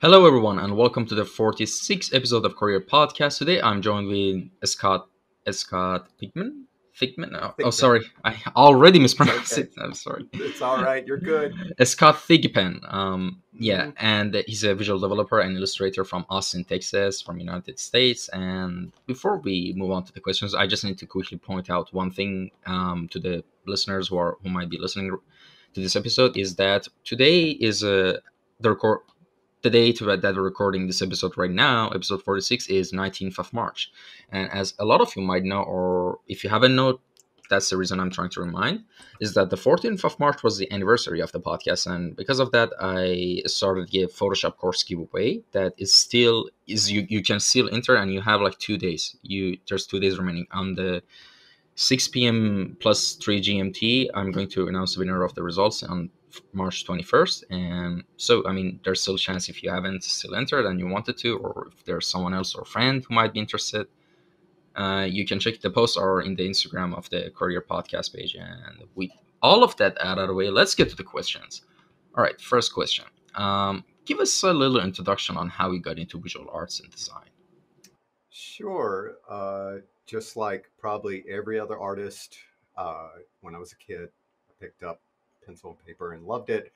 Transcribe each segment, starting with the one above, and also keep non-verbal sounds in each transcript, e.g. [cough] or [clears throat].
Hello, everyone, and welcome to the 46th episode of Kouryer Podcast. Today, I'm joined with Scott Scott Pigman. Figman? Oh, oh, sorry, I already mispronounced okay. it. I'm sorry. [laughs] It's all right. You're good. [laughs] Scott Thigpen. Um, yeah, Mhm. and he's a visual developer and illustrator from Austin, Texas, from United States. And before we move on to the questions, I just need to quickly point out one thing um, to the listeners who are who might be listening to this episode is that today is a the record the date that we're recording this episode right now, episode 46, is 19th of March. And as a lot of you might know, or if you haven't known, that's the reason I'm trying to remind, is that the 14th of March was the anniversary of the podcast. And because of that, I started a Photoshop course giveaway that is still is you, you can still enter and you have like two days. You there's two days remaining. On the 6 p.m. plus 3 GMT, I'm going to announce the winner of the results on March 21st. And so, I mean, there's still a chance if you haven't still entered and you wanted to, or if there's someone else or friend who might be interested, uh, you can check the post or in the Instagram of the Kouryer Podcast page. And with all of that out of the way, let's get to the questions. All right, first question. Um, give us a little introduction on how you got into visual arts and design. Sure. Uh, just like probably every other artist, uh, when I was a kid, I picked up pencil and paper and loved it,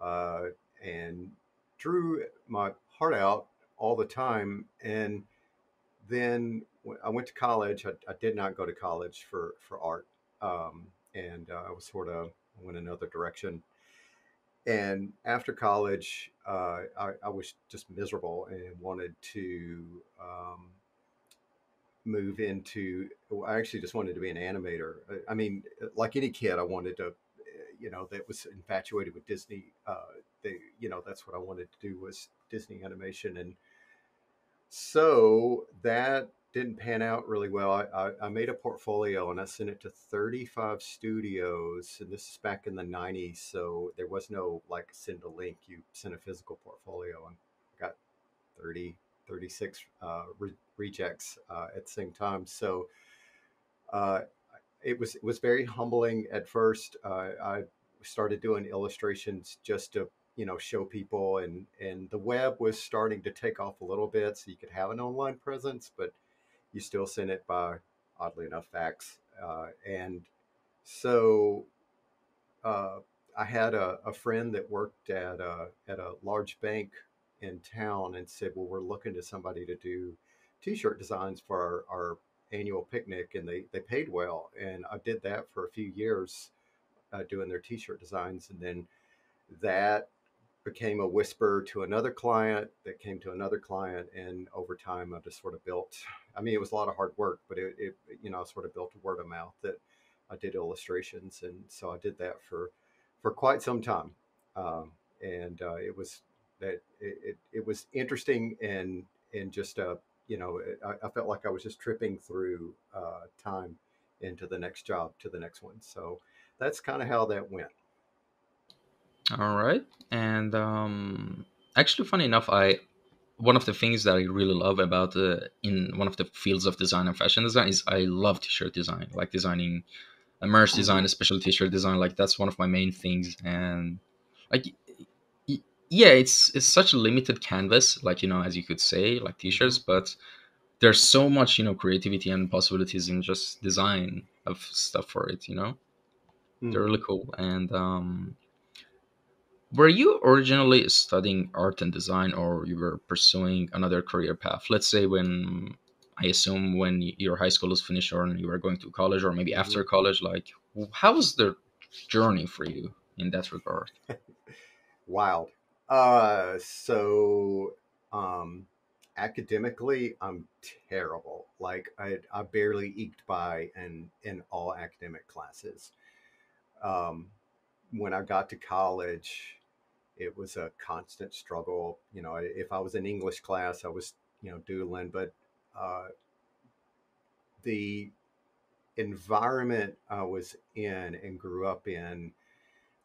uh, and drew my heart out all the time. And then I went to college. I, I did not go to college for for art, um, and uh, I was sort of went another direction. And after college, uh, I, I was just miserable and wanted to um, move into. I actually just wanted to be an animator. I- I mean, like any kid, I wanted to, you know, that was infatuated with Disney. Uh, they, you know, that's what I wanted to do was Disney animation, and so that didn't pan out really well. I, I, I made a portfolio and I sent it to 35 studios, and this is back in the 90s, so there was no like send a link. You sent a physical portfolio and I got 30, 36 uh, re- rejects uh, at the same time. So uh, it was it was very humbling at first. Uh, I started doing illustrations just to you know show people, and and the web was starting to take off a little bit, so you could have an online presence, but you still send it by oddly enough fax. Uh, and so uh, I had a, a friend that worked at a, at a large bank in town and said, "Well, we're looking to somebody to do T-shirt designs for our, our annual picnic," and they they paid well. And I did that for a few years, uh, doing their T-shirt designs, and then that became a whisper to another client that came to another client, and over time, I just sort of built. I mean, it was a lot of hard work, but it, it you know, I sort of built a word of mouth that I did illustrations, and so I did that for for quite some time, um, and uh, it was that it, it, it was interesting and and just uh you know I, I felt like I was just tripping through uh, time into the next job to the next one. So that's kind of how that went. All right. And um, actually, funny enough, I one of the things that I really love about uh, in one of the fields of design and fashion design is I love t-shirt design, like designing a merch design, a special t-shirt design. Like that's one of my main things. And like, yeah, it's it's such a limited canvas, like you know, as you could say, like t-shirts, but there's so much you know creativity and possibilities in just design of stuff for it. You know, they're Mhm. really cool. And um, were you originally studying art and design, or you were pursuing another career path? Let's say when I assume when your high school is finished, or you were going to college, or maybe after Mhm. college. Like, how was the journey for you in that regard? [laughs] Wild. Uh, so um, academically, I'm terrible. Like I, I barely eked by in in all academic classes. Um, when I got to college, it was a constant struggle. You know, if I was in English class, I was you know doodling, but uh, the environment I was in and grew up in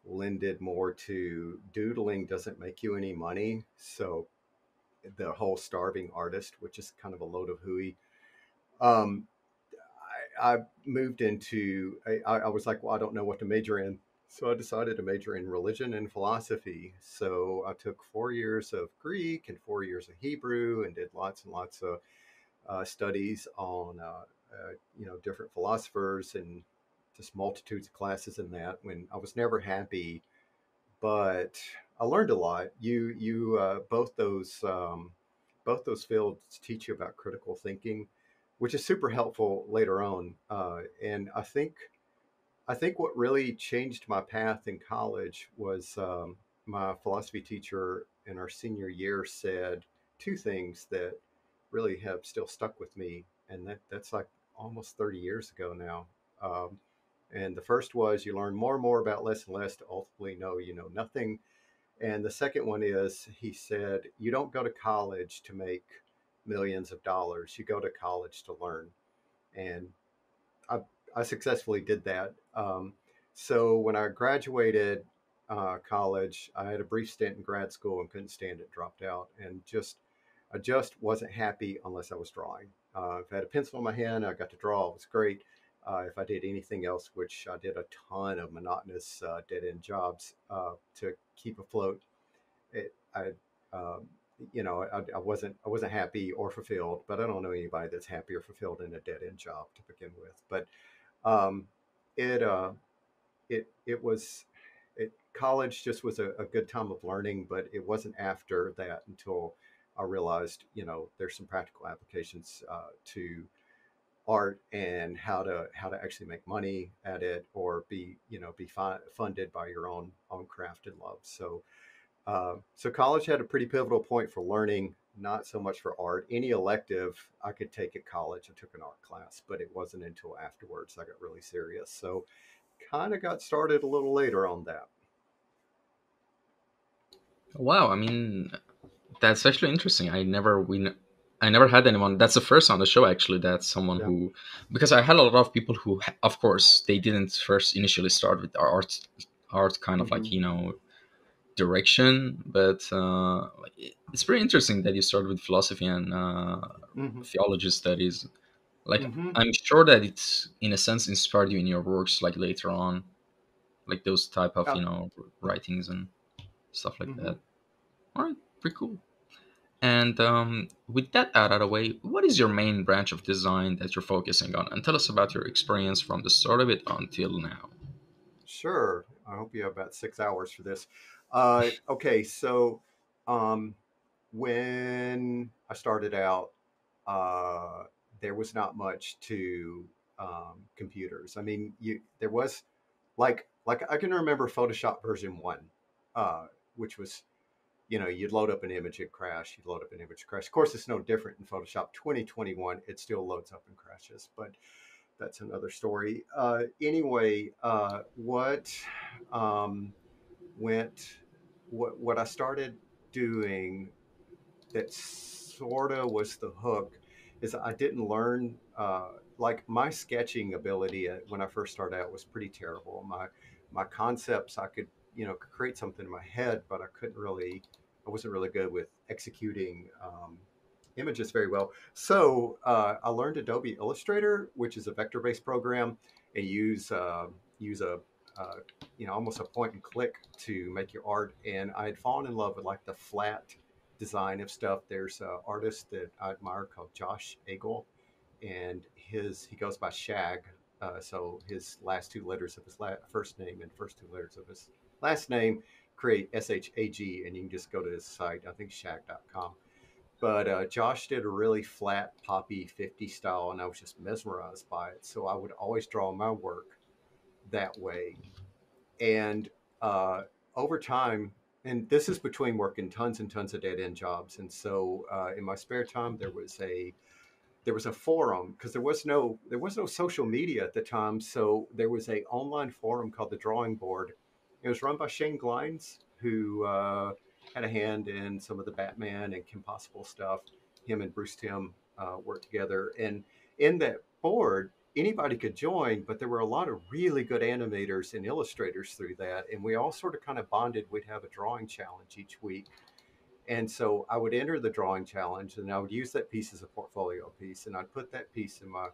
lended more to doodling doesn't make you any money. So the whole starving artist, which is kind of a load of hooey. Um, I, I moved into, I, I was like, well, I don't know what to major in. so I decided to major in religion and philosophy. So I took four years of Greek and four years of Hebrew and did lots and lots of uh, studies on, uh, uh, you know, different philosophers and just multitudes of classes in that. When I was never happy, but I learned a lot. You, you, uh, both those, um, both those fields teach you about critical thinking, which is super helpful later on. Uh, and I think I think what really changed my path in college was um, my philosophy teacher in our senior year said two things that really have still stuck with me, and that that's like almost 30 years ago now. Um, and the first was you learn more and more about less and less to ultimately know you know nothing. And the second one is he said, you don't go to college to make millions of dollars. You go to college to learn. And I I successfully did that. Um, so when I graduated uh, college, I had a brief stint in grad school and couldn't stand it, dropped out, and just I just wasn't happy unless I was drawing. Uh, if I had a pencil in my hand, I got to draw. It was great. Uh, if I did anything else, which I did a ton of monotonous uh, dead end jobs uh, to keep afloat, it, I, um, you know, I, I, wasn't I wasn't happy or fulfilled. But I don't know anybody that's happy or fulfilled in a dead end job to begin with. But um, it uh, it it was it college just was a, a, good time of learning, but it wasn't after that until I realized you know there's some practical applications uh, to art and how to how to actually make money at it or be you know be fi- funded by your own own craft and love. So uh, so college had a pretty pivotal point for learning not so much for art. Any elective I could take at college. I took an art class, but it wasn't until afterwards I got really serious. So kind of got started a little later on that. Wow, I mean that's actually interesting. I never we I never had anyone. That's the first on the show actually. That's someone yeah. who because I had a lot of people who, of course, they didn't first initially start with art, art kind of mm-hmm. like you know direction, but uh, it's pretty interesting that you started with philosophy and uh, mm-hmm. theology studies. Like, mm-hmm. I'm sure that it's in a sense inspired you in your works, like later on, like those type of you know writings and stuff like mm-hmm. that. All right, pretty cool. And um, with that out of the way, what is your main branch of design that you're focusing on? And tell us about your experience from the start of it until now. Sure. I hope you have about six hours for this. Uh, [laughs] okay, so um, when I started out, uh, there was not much to um, computers. I mean, you there was like like I can remember Photoshop version one, uh, which was you know you'd load up an image, it crash. You'd load up an image, crash. Of course, it's no different in Photoshop 2021. It still loads up and crashes, but that's another story. Uh, anyway, uh, what um, went what what I started doing that sort of was the hook is I didn't learn uh, like my sketching ability when I first started out was pretty terrible. My my concepts I could you know create something in my head, but I couldn't really I wasn't really good with executing um, images very well. So uh, I learned Adobe Illustrator, which is a vector based program, and use uh, use a uh, you know, almost a point and click to make your art. And I had fallen in love with like the flat design of stuff. There's an artist that I admire called Josh Agle, and his he goes by Shag. Uh, so his last two letters of his la- first name and first two letters of his last name create S H A G, and you can just go to his site. I think shag.com. But uh, Josh did a really flat poppy 50 style, and I was just mesmerized by it. So I would always draw my work that way. And uh, over time, and this is between working tons and tons of dead end jobs. And so uh, in my spare time, there was a there was a forum because there was no there was no social media at the time. So there was a online forum called the Drawing Board. It was run by Shane Glines, who uh, had a hand in some of the Batman and Kim Possible stuff. Him and Bruce Timm uh, worked together, and in that board, anybody could join, but there were a lot of really good animators and illustrators through that. And we all sort of kind of bonded. We'd have a drawing challenge each week. And so I would enter the drawing challenge and I would use that piece as a portfolio piece and I'd put that piece in my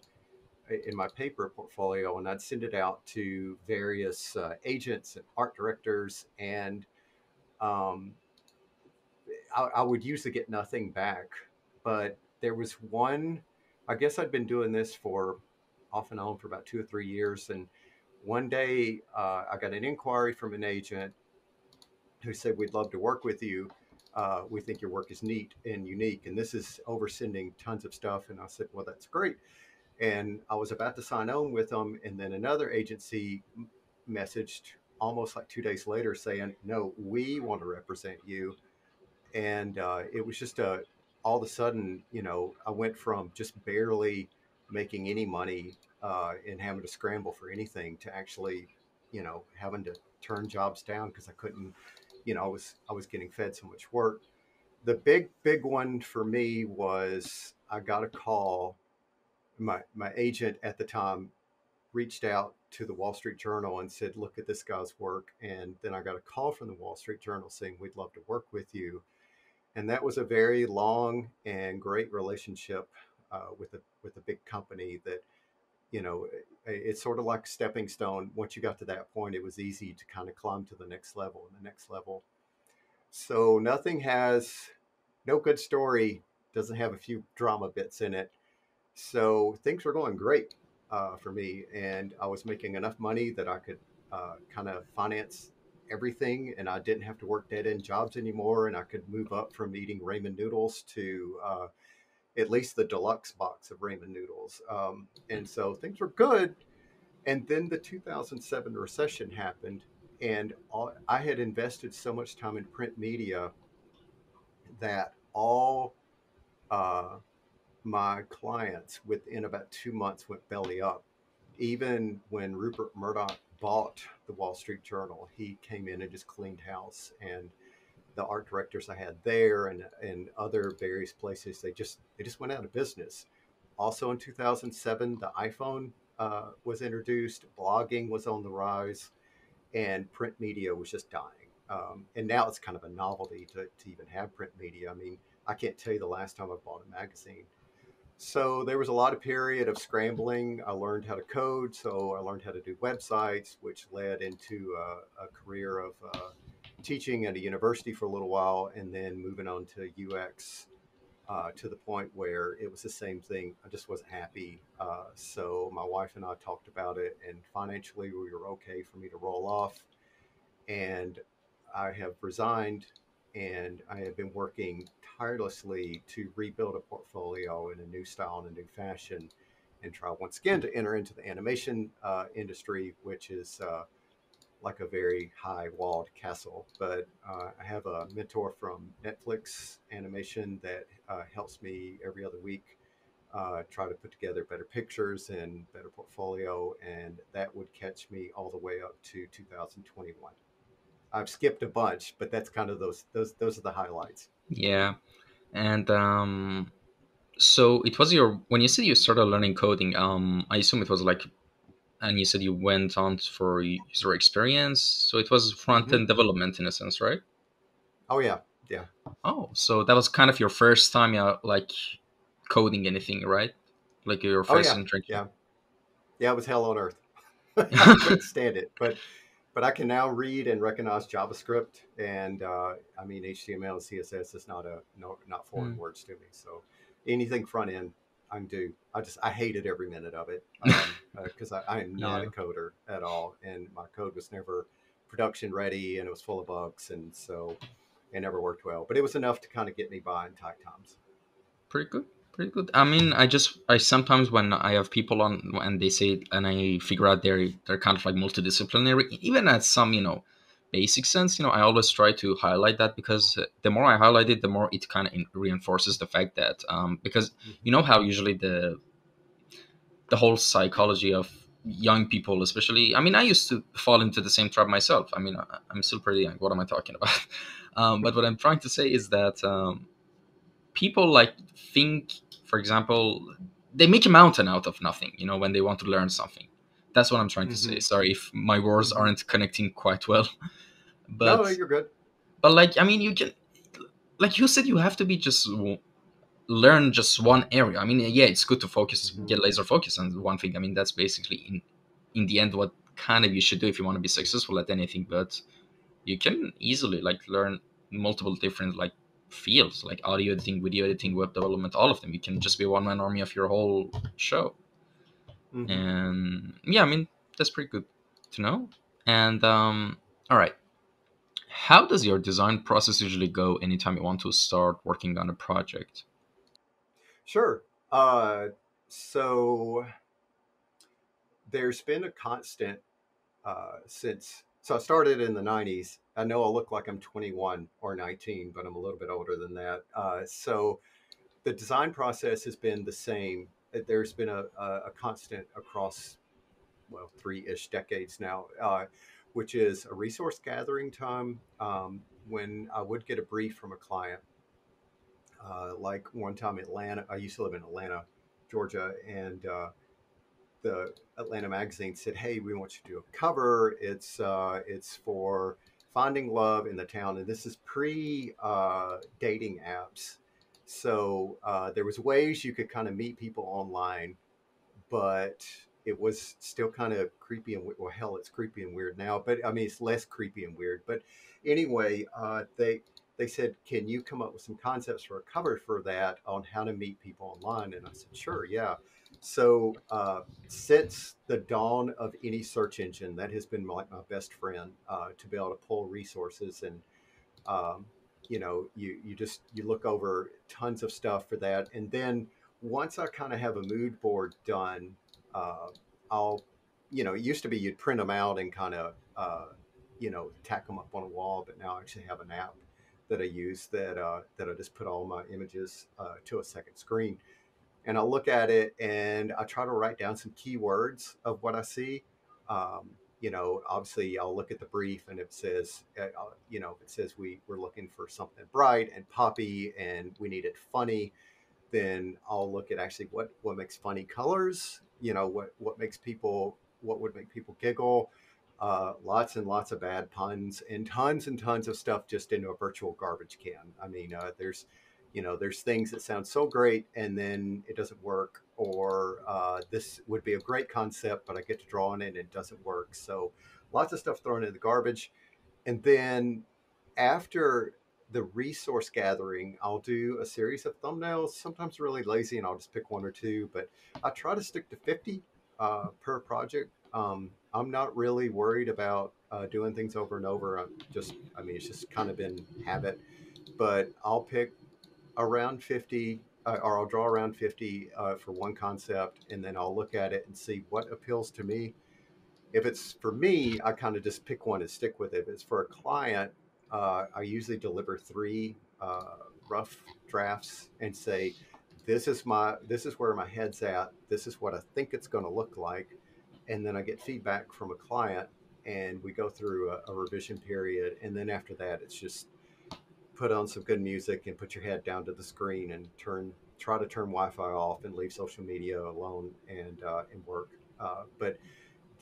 in my paper portfolio, and I'd send it out to various uh, agents and art directors, and um, I, I would usually get nothing back. But there was one. I guess I'd been doing this for off and on for about two or three years, and one day uh, I got an inquiry from an agent who said, We'd love to work with you. Uh, we think your work is neat and unique. And this is over sending tons of stuff. And I said, Well, that's great. And I was about to sign on with them. And then another agency messaged almost like two days later saying, No, we want to represent you. And uh, it was just a, all of a sudden, you know, I went from just barely making any money uh, and having to scramble for anything to actually, you know, having to turn jobs down because I couldn't, you know, I was I was getting fed so much work. The big big one for me was I got a call. My my agent at the time reached out to the Wall Street Journal and said, "Look at this guy's work." And then I got a call from the Wall Street Journal saying, "We'd love to work with you." And that was a very long and great relationship uh, with a with a big company that you know, it's sort of like stepping stone. Once you got to that point, it was easy to kind of climb to the next level and the next level. So nothing has, no good story doesn't have a few drama bits in it. So things were going great uh, for me, and I was making enough money that I could uh, kind of finance everything, and I didn't have to work dead end jobs anymore, and I could move up from eating ramen noodles to uh, at least the deluxe box of ramen noodles. Um, and so things were good. And then the 2007 recession happened, and all, I had invested so much time in print media that all uh, my clients within about two months went belly up. Even when Rupert Murdoch bought the Wall Street Journal, he came in and just cleaned house and the art directors I had there and and other various places, they just they just went out of business. Also in 2007, the iPhone uh, was introduced, blogging was on the rise, and print media was just dying. Um, and now it's kind of a novelty to, to even have print media. I mean, I can't tell you the last time I bought a magazine. So there was a lot of period of scrambling. I learned how to code, so I learned how to do websites, which led into a, a career of uh, teaching at a university for a little while and then moving on to UX uh, to the point where it was the same thing. I just wasn't happy. Uh, so my wife and I talked about it, and financially, we were okay for me to roll off. And I have resigned, and I have been working tirelessly to rebuild a portfolio in a new style and a new fashion, and try once again to enter into the animation uh, industry, which is uh, like a very high walled castle. But uh, I have a mentor from Netflix Animation that uh, helps me every other week uh, try to put together better pictures and better portfolio, and that would catch me all the way up to 2021. I've skipped a bunch, but that's kind of those those those are the highlights. Yeah, and um, so it was your when you said you started learning coding. Um, I assume it was like and you said you went on for user experience so it was front end mm-hmm. development in a sense right oh yeah yeah oh so that was kind of your first time yeah like coding anything right like your oh, first oh, yeah. yeah yeah it was hell on earth [laughs] i [laughs] couldn't stand it but but i can now read and recognize javascript and uh, i mean html and css is not a no, not foreign mm. words to me so anything front end I can do. I just I hated every minute of it because [laughs] um, uh, I, I, am not yeah. a coder at all, and my code was never production ready, and it was full of bugs, and so it never worked well. But it was enough to kind of get me by in tight times. Pretty good, pretty good. I mean, I just I sometimes when I have people on and they say and I figure out they're they're kind of like multidisciplinary, even at some you know basic sense, you know, I always try to highlight that because the more I highlight it, the more it kind of reinforces the fact that um, because mm-hmm. you know how usually the the whole psychology of young people, especially, I mean, I used to fall into the same trap myself. I mean, I'm still pretty young. What am I talking about? [laughs] um, but what I'm trying to say is that um, people like think, for example, they make a mountain out of nothing. You know, when they want to learn something that's what I'm trying to mm-hmm. say. Sorry if my words mm-hmm. aren't connecting quite well. [laughs] But no, you're good. But like, I mean, you can, like you said, you have to be just learn just one area. I mean, yeah, it's good to focus, get laser focus on one thing. I mean, that's basically in in the end what kind of you should do if you want to be successful at anything. But you can easily like learn multiple different like fields, like audio editing, video editing, web development, all of them. You can just be one man army of your whole show. Mm-hmm. And yeah, I mean, that's pretty good to know. And um, all right, how does your design process usually go anytime you want to start working on a project? Sure. Uh, so there's been a constant uh, since. So I started in the 90s. I know I look like I'm 21 or 19, but I'm a little bit older than that. Uh, so the design process has been the same. There's been a, a, a constant across, well, three ish decades now, uh, which is a resource gathering time um, when I would get a brief from a client. Uh, like one time, Atlanta, I used to live in Atlanta, Georgia, and uh, the Atlanta magazine said, "Hey, we want you to do a cover. It's uh, it's for finding love in the town, and this is pre uh, dating apps. So uh, there was ways you could kind of meet people online, but it was still kind of creepy and well, hell, it's creepy and weird now. But I mean, it's less creepy and weird. But anyway, uh, they they said, "Can you come up with some concepts for a cover for that on how to meet people online?" And I said, "Sure, yeah." So uh, since the dawn of any search engine, that has been my, my best friend uh, to be able to pull resources and um, you know you you just you look over tons of stuff for that, and then once I kind of have a mood board done, uh, I'll you know it used to be you'd print them out and kind of uh, you know tack them up on a wall, but now I actually have an app that I use that uh, that I just put all my images uh, to a second screen and I'll look at it and I try to write down some keywords of what I see. Um, you know, obviously I'll look at the brief and it says, uh, uh, you know, it says we we're looking for something bright and poppy and we need it funny. Then I'll look at actually what what makes funny colors. You know, what what makes people what would make people giggle. Uh, lots and lots of bad puns and tons and tons of stuff just into a virtual garbage can. I mean, uh, there's you know there's things that sound so great and then it doesn't work or uh, this would be a great concept but i get to draw on it and it doesn't work. So lots of stuff thrown in the garbage. And then after the resource gathering i'll do a series of thumbnails sometimes really lazy and i'll just pick one or two but i try to stick to 50 uh, per project. Um, i'm not really worried about uh, doing things over and over. I'm just i mean it's just kind of been habit but i'll pick around 50 uh, or I'll draw around 50 uh, for one concept and then I'll look at it and see what appeals to me. If it's for me, I kind of just pick one and stick with it. If it's for a client, uh, I usually deliver three uh, rough drafts and say, this is my this is where my head's at. This is what I think it's going to look like, and then I get feedback from a client, and we go through a, a revision period, and then after that, it's just put on some good music and put your head down to the screen and turn try to turn Wi-Fi off and leave social media alone and uh, and work. Uh, but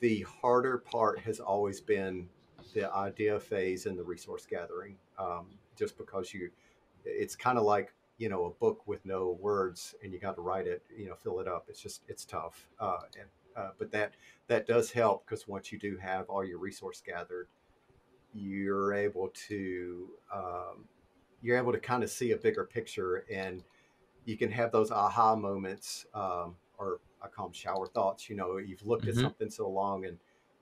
the harder part has always been the idea phase and the resource gathering. Um, just because you, it's kind of like you know a book with no words and you got to write it, you know, fill it up. It's just it's tough. Uh, and, uh, but that that does help because once you do have all your resource gathered, you're able to um, you're able to kind of see a bigger picture and you can have those aha moments um, or i call them shower thoughts you know you've looked mm-hmm. at something so long and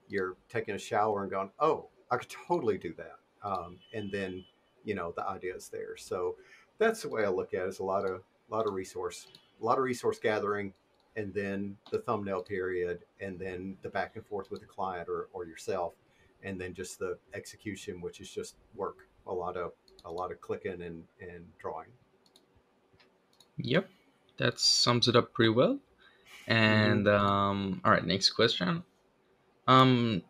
you're taking a shower and going oh i could totally do that um, and then you know the idea is there so that's the way i look at it is a lot of a lot of resource a lot of resource gathering and then the thumbnail period and then the back and forth with the client or, or yourself and then just the execution which is just work a lot of a lot of clicking and, and drawing. Yep, that sums it up pretty well. And mm-hmm. um, all right, next question. Um,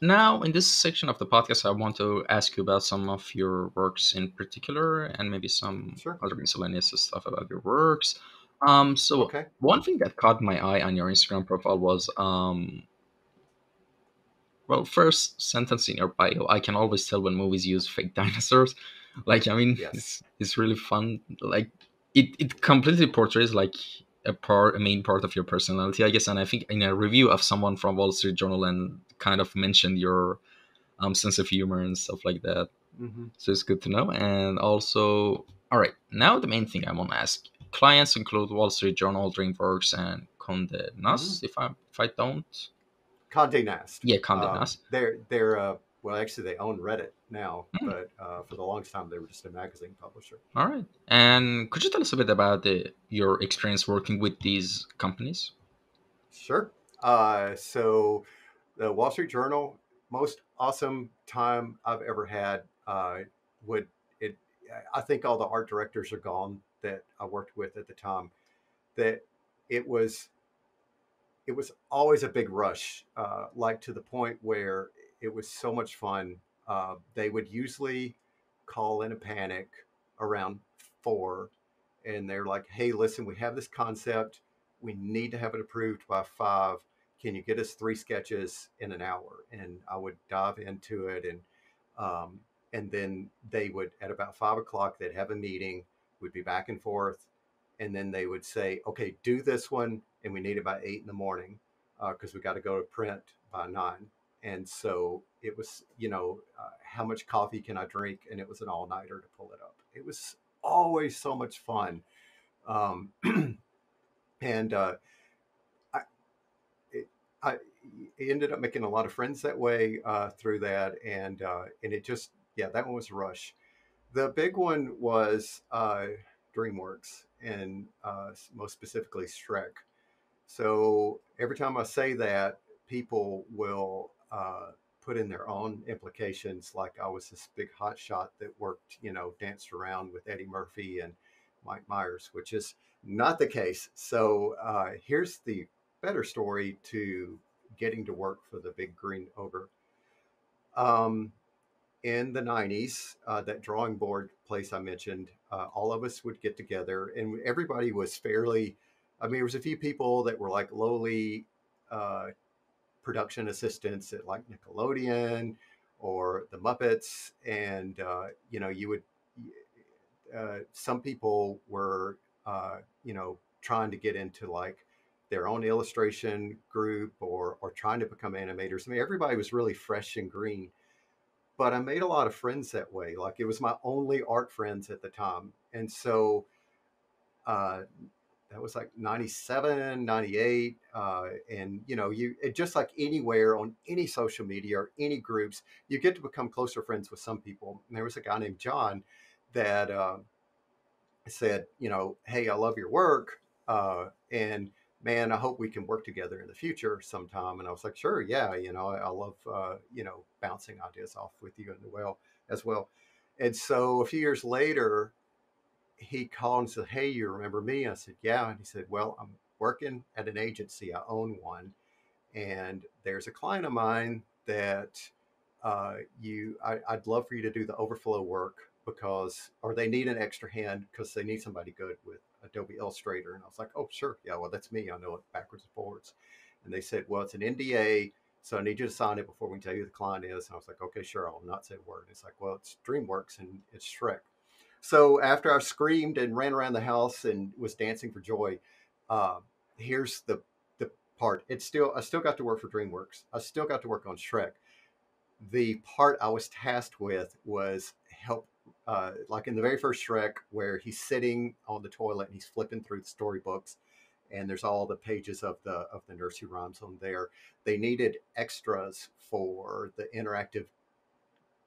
now in this section of the podcast, I want to ask you about some of your works in particular, and maybe some sure. other miscellaneous stuff about your works. Um, so okay. one thing that caught my eye on your Instagram profile was um, well, first sentence in your bio, I can always tell when movies use fake [laughs] dinosaurs. Like, I mean, yes. it's, it's really fun. Like, it, it completely portrays like a part a main part of your personality i guess and i think in a review of someone from wall street journal and kind of mentioned your um, sense of humor and stuff like that Mm-hmm. so it's good to know and also all right now the main thing i want to ask clients include wall street journal dreamworks and conde nast if i if i don't Condé Nast. yeah conde Um, nast they're they're uh, well, actually, they own Reddit now, Hmm. but uh, for the longest time, they were just a magazine publisher. all right and could you tell us a bit about the, your experience working with these companies Sure. Uh, so, the Wall Street Journal, most awesome time I've ever had. Uh, would it? I think all the art directors are gone that I worked with at the time. That it was, it was always a big rush, uh, like to the point where it was so much fun. Uh, they would usually call in a panic around four, and they're like, "Hey, listen, we have this concept we need to have it approved by five. Can you get us three sketches in an hour? And I would dive into it, and um, and then they would at about five o'clock they'd have a meeting. We'd be back and forth, and then they would say, "Okay, do this one, and we need it by eight in the morning because we got to go to print by nine." And so it was, you know, uh, how much coffee can I drink? And it was an all nighter to pull it up. It was always so much fun. Um, [clears throat] and uh, I, it, I ended up making a lot of friends that way uh, through that, and uh, and it just yeah, that one was rush. The big one was uh, DreamWorks, and uh, most specifically Shrek. So every time I say that, people will uh, put in their own implications. Like I was this big hot shot that worked, you know, danced around with Eddie Murphy and Mike Myers, which is not the case. So uh, here's the better story to getting to work for the big green ogre. Um, in the 90s, uh, that drawing board place I mentioned, uh, all of us would get together and everybody was fairly, I mean, there was a few people that were like lowly uh, production assistants at like Nickelodeon or the Muppets. And, uh, you know, you would, uh, some people were uh, you know, trying to get into like their own illustration group or or trying to become animators. I mean, everybody was really fresh and green. But I made a lot of friends that way. Like it was my only art friends at the time. And so uh, that was like 97, 98. Uh, and, you know, you it, just like anywhere on any social media or any groups, you get to become closer friends with some people. And there was a guy named John that, uh, said, you know, hey, I love your work, uh, and man, I hope we can work together in the future sometime. And I was like, sure, yeah, you know, I, I love, uh, you know, bouncing ideas off with you and well as well. And so a few years later, he called and said, hey, you remember me? I said, yeah. And he said, well, I'm working at an agency. I own one, and there's a client of mine that uh, you, I, I'd love for you to do the overflow work because or they need an extra hand because they need somebody good with Adobe Illustrator. And I was like, oh, sure. Yeah, well, that's me. I know it backwards and forwards. And they said, well, it's an NDA. So I need you to sign it before we can tell you who the client is. And I was like, okay, sure. I'll not say a word. And it's like, well, it's DreamWorks and it's Shrek. So after I screamed and ran around the house and was dancing for joy, uh, here's the the part. It's still I still got to work for DreamWorks. I still got to work on Shrek. The part I was tasked with was help uh, like in the very first Shrek, where he's sitting on the toilet and he's flipping through the storybooks, and there's all the pages of the of the nursery rhymes on there. They needed extras for the interactive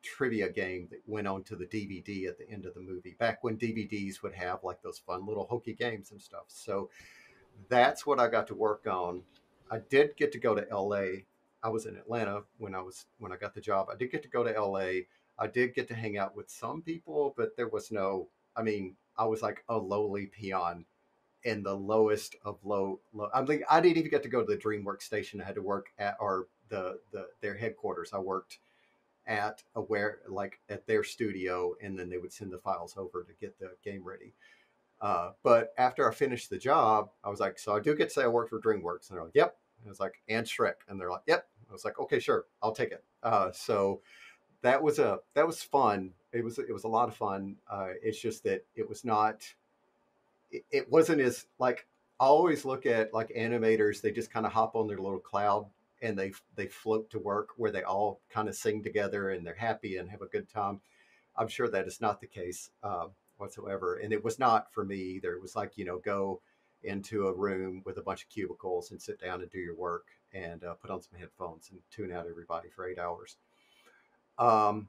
trivia game that went on to the DVD at the end of the movie. Back when DVDs would have like those fun little hokey games and stuff. So that's what I got to work on. I did get to go to LA. I was in Atlanta when I was when I got the job. I did get to go to LA. I did get to hang out with some people, but there was no. I mean, I was like a lowly peon in the lowest of low. low I mean, I didn't even get to go to the DreamWorks station. I had to work at or the the their headquarters. I worked at a where like at their studio, and then they would send the files over to get the game ready. Uh, but after I finished the job, I was like, so I do get to say I worked for DreamWorks, and they're like, yep. And I was like, and Shrek, and they're like, yep. I was like, okay, sure, I'll take it. Uh, so that was a that was fun. It was it was a lot of fun. Uh, it's just that it was not it, it wasn't as like I always look at like animators. They just kind of hop on their little cloud and they they float to work where they all kind of sing together and they're happy and have a good time. I'm sure that is not the case uh, whatsoever, and it was not for me either. It was like you know go into a room with a bunch of cubicles and sit down and do your work and uh, put on some headphones and tune out everybody for eight hours. Um,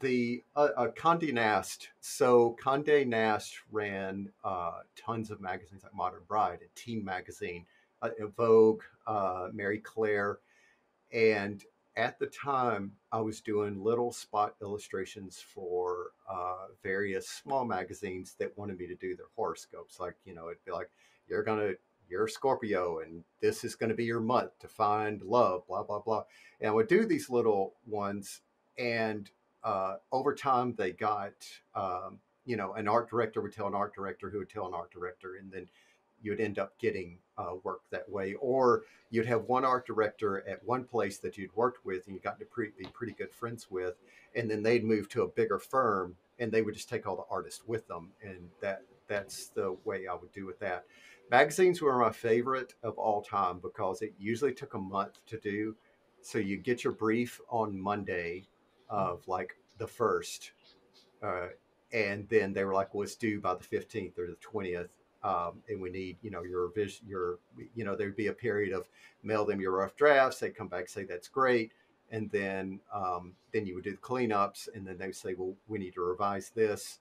the uh, uh, Condé Nast. So Condé Nast ran uh, tons of magazines like Modern Bride and Teen Magazine, uh, Vogue, Marie Claire, and at the time I was doing little spot illustrations for uh, various small magazines that wanted me to do their horoscopes. Like you know, it'd be like you're gonna you're Scorpio and this is going to be your month to find love, blah, blah, blah. And I would do these little ones. And uh, over time, they got, um, you know, an art director would tell an art director who would tell an art director. And then you'd end up getting uh, work that way. Or you'd have one art director at one place that you'd worked with and you got to pre- be pretty good friends with. And then they'd move to a bigger firm and they would just take all the artists with them. And that that's the way I would do with that magazines were my favorite of all time because it usually took a month to do. So you get your brief on Monday of like the first, uh, and then they were like, "Well, it's due by the fifteenth or the twentieth, um, and we need you know your vision, your you know there'd be a period of mail them your rough drafts. They'd come back say that's great." And then, um, then you would do the cleanups, and then they would say, "Well, we need to revise this."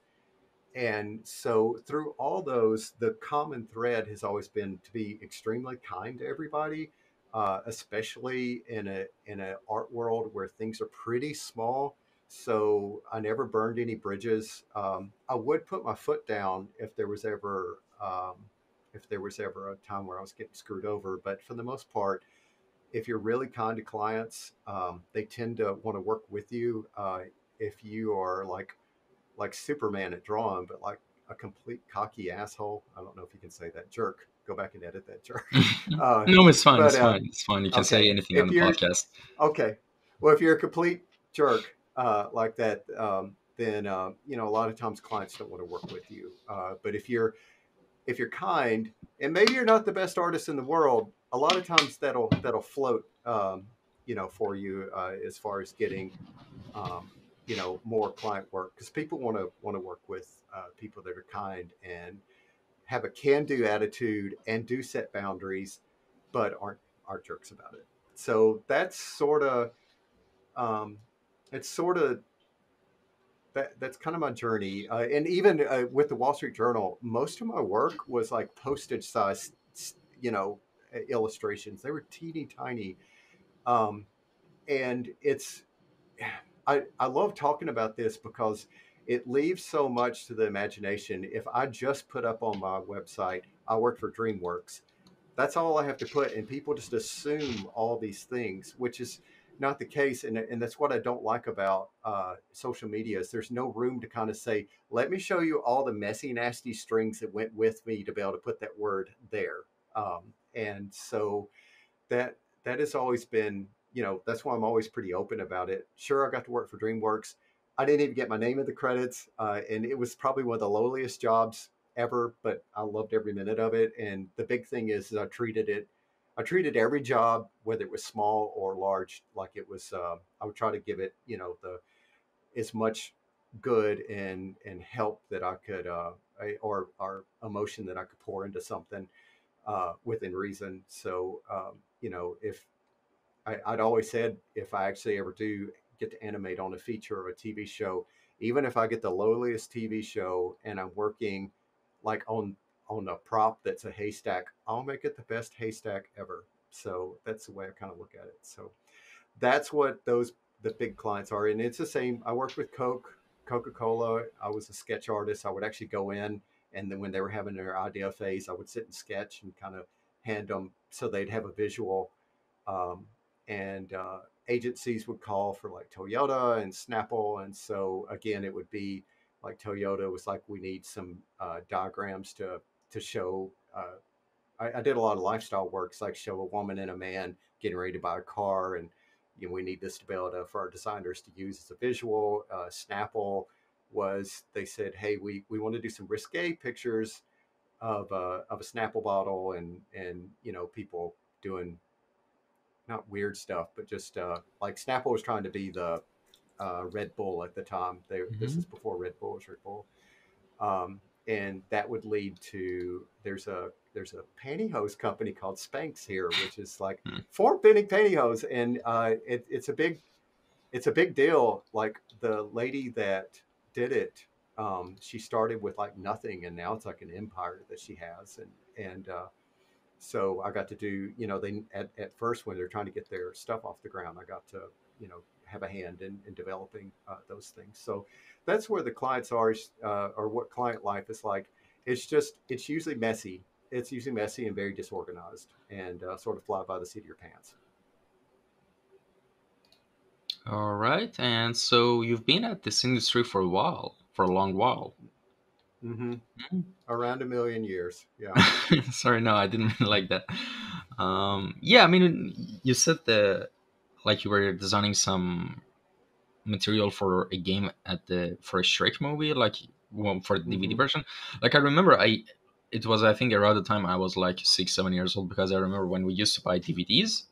and so through all those the common thread has always been to be extremely kind to everybody uh, especially in a in an art world where things are pretty small so i never burned any bridges um, i would put my foot down if there was ever um, if there was ever a time where i was getting screwed over but for the most part if you're really kind to clients um, they tend to want to work with you uh, if you are like like Superman at drawing, but like a complete cocky asshole. I don't know if you can say that jerk. Go back and edit that jerk. [laughs] Uh, no, it's fine. But, it's uh, fine. It's fine. You can okay. say anything if on the podcast. Okay. Well, if you're a complete jerk uh, like that, um, then uh, you know a lot of times clients don't want to work with you. Uh, but if you're if you're kind, and maybe you're not the best artist in the world, a lot of times that'll that'll float, um, you know, for you uh, as far as getting um, you know more client work because people want to want to work with uh, people that are kind and have a can-do attitude and do set boundaries but aren't aren't jerks about it. So that's sort of um, it's sort of that, that's kind of my journey. Uh, and even uh, with the wall street journal most of my work was like postage size you know illustrations. They were teeny tiny. Um, and it's I, I love talking about this because it leaves so much to the imagination. If I just put up on my website, I work for DreamWorks, that's all I have to put. And people just assume all these things, which is not the case. And, and that's what I don't like about uh, social media is there's no room to kind of say, let me show you all the messy, nasty strings that went with me to be able to put that word there. Um, and so that that has always been you know, that's why I'm always pretty open about it. Sure, I got to work for DreamWorks. I didn't even get my name in the credits, uh, and it was probably one of the lowliest jobs ever, but I loved every minute of it. And the big thing is, is I treated it, I treated every job, whether it was small or large, like it was. Uh, I would try to give it, you know, the as much good and and help that I could, uh, or or emotion that I could pour into something uh, within reason. So, um, you know, if I, would always said if I actually ever do get to animate on a feature or a TV show, even if I get the lowliest TV show and I'm working like on on a prop that's a haystack, I'll make it the best haystack ever. So that's the way I kind of look at it. So that's what those the big clients are, and it's the same. I worked with Coke, Coca Cola. I was a sketch artist. I would actually go in, and then when they were having their idea phase, I would sit and sketch and kind of hand them so they'd have a visual um, and uh, agencies would call for like Toyota and Snapple, and so again, it would be like Toyota was like, we need some uh, diagrams to to show. Uh, I, I, did a lot of lifestyle works, like show a woman and a man getting ready to buy a car, and you know, we need this to be able to for our designers to use as a visual. Uh, Snapple was they said, hey, we we want to do some risque pictures of a, of a Snapple bottle and and you know people doing not weird stuff, but just uh, like Snapple was trying to be the uh, Red Bull at the time. They, mm-hmm. This is before Red Bull was Red Bull, um, and that would lead to there's a there's a pantyhose company called Spanx here, which is like hmm. form fitting pantyhose, and uh, it, it's a big it's a big deal. Like the lady that did it, um, she started with like nothing, and now it's like an empire that she has, and and uh, so I got to do you know they at, at first when they're trying to get their stuff off the ground, I got to you know have a hand in, in developing uh, those things. So that's where the clients are, uh, or what client life is like. It's just it's usually messy it's usually messy and very disorganized and uh, sort of fly by the seat of your pants. All right, and so you've been at this industry for a while, for a long while. Mm-hmm. mm-hmm. Around a million years. Yeah. [laughs] Sorry, no, I didn't mean [laughs] like that. Um, yeah, I mean, you said that like you were designing some material for a game at the for a Shrek movie, like well, for the DVD mm-hmm. version. Like I remember, I it was I think around the time I was like six seven years old because I remember when we used to buy DVDs,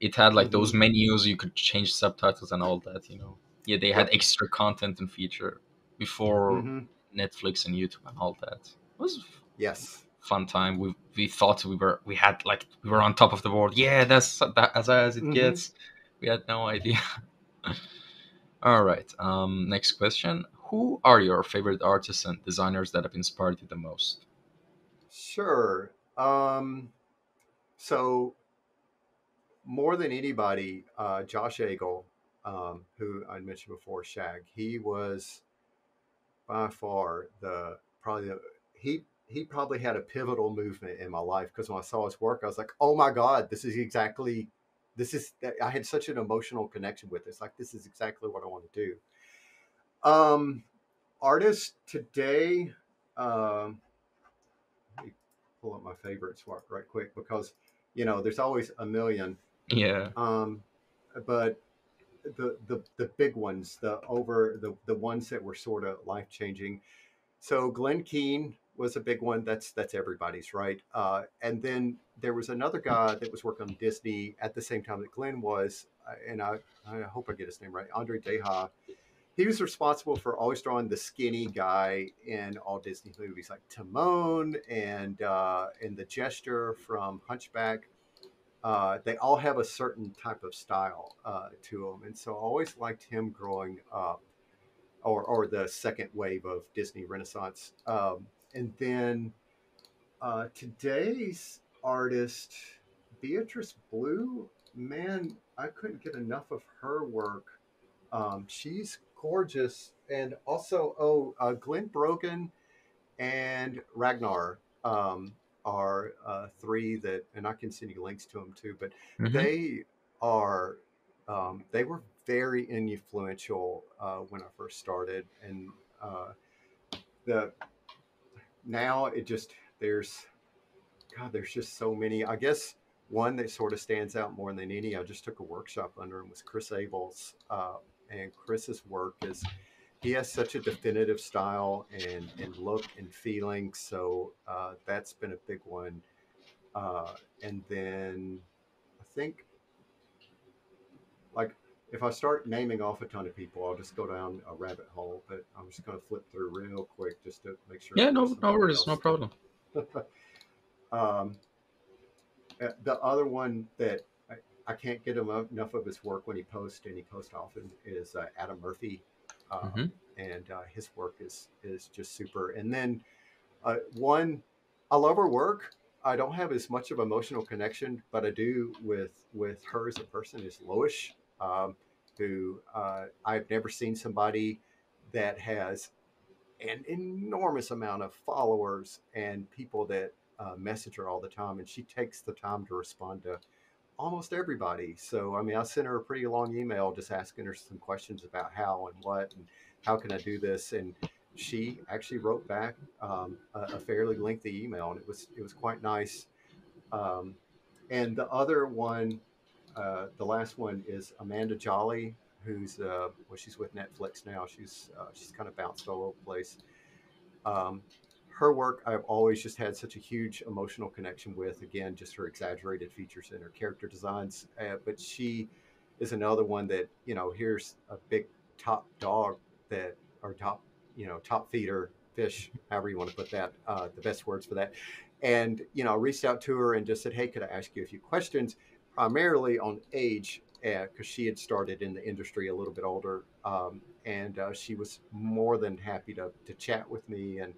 it had like mm-hmm. those menus you could change subtitles and all that. You know, yeah, they had extra content and feature before mm-hmm. Netflix and YouTube and all that. It was yes fun time. We we thought we were we had like we were on top of the world. Yeah, that's that as as it mm-hmm. gets. We had no idea. [laughs] all right. Um, next question. Who are your favorite artists and designers that have inspired you the most? Sure. Um, so more than anybody, uh, Josh Agle, um, who I mentioned before, Shag, he was by far the probably the, he he probably had a pivotal movement in my life because when I saw his work, I was like, oh my god, this is exactly this is that I had such an emotional connection with this. Like this is exactly what I want to do. Um, artists today. Um, pull up my favorites right quick because you know there's always a million. Yeah. Um, but the the the big ones, the over the the ones that were sort of life changing. So Glenn Keane was a big one. That's that's everybody's right. Uh, and then there was another guy that was working on Disney at the same time that Glenn was, uh, and I I hope I get his name right, Andre Deha he was responsible for always drawing the skinny guy in all Disney movies, like Timon and uh, and the Jester from Hunchback. Uh, they all have a certain type of style uh, to them, and so I always liked him growing up, or or the second wave of Disney Renaissance. Um, and then uh, today's artist, Beatrice Blue, man, I couldn't get enough of her work. Um, she's gorgeous. And also, oh, uh, Glenn Brogan and Ragnar um, are uh, three that, and I can send you links to them too. But mm-hmm. they are, um, they were very influential uh, when I first started, and uh, the now it just there's, God, there's just so many. I guess one that sort of stands out more than any. I just took a workshop under him was Chris Abel's uh, and Chris's work is he has such a definitive style and, and look and feeling. So uh, that's been a big one. Uh, and then I think, like, if I start naming off a ton of people, I'll just go down a rabbit hole. But I'm just going to flip through real quick just to make sure. Yeah, no, no worries, no problem. [laughs] um, uh, the other one that I can't get enough of his work when he posts, and he posts often. Is uh, Adam Murphy, uh, mm-hmm. and uh, his work is is just super. And then uh, one, I love her work. I don't have as much of emotional connection, but I do with with her as a person. Is Lois, um, who uh, I've never seen somebody that has an enormous amount of followers and people that uh, message her all the time, and she takes the time to respond to almost everybody. So, I mean, I sent her a pretty long email just asking her some questions about how and what and how can I do this. And she actually wrote back um, a, a, fairly lengthy email, and it was it was quite nice. Um, and the other one, uh, the last one is Amanda Jolly, who's uh, well, she's with Netflix now. She's uh, she's kind of bounced all over the place. Um, her work I've always just had such a huge emotional connection with. Again, just her exaggerated features and her character designs. Uh, but she is another one that you know here's a big top dog that or top you know top feeder fish, however you want to put that, uh, the best words for that. And you know, I reached out to her and just said, "Hey, could I ask you a few questions?" Primarily on age, because uh, she had started in the industry a little bit older, um, and uh, she was more than happy to to chat with me and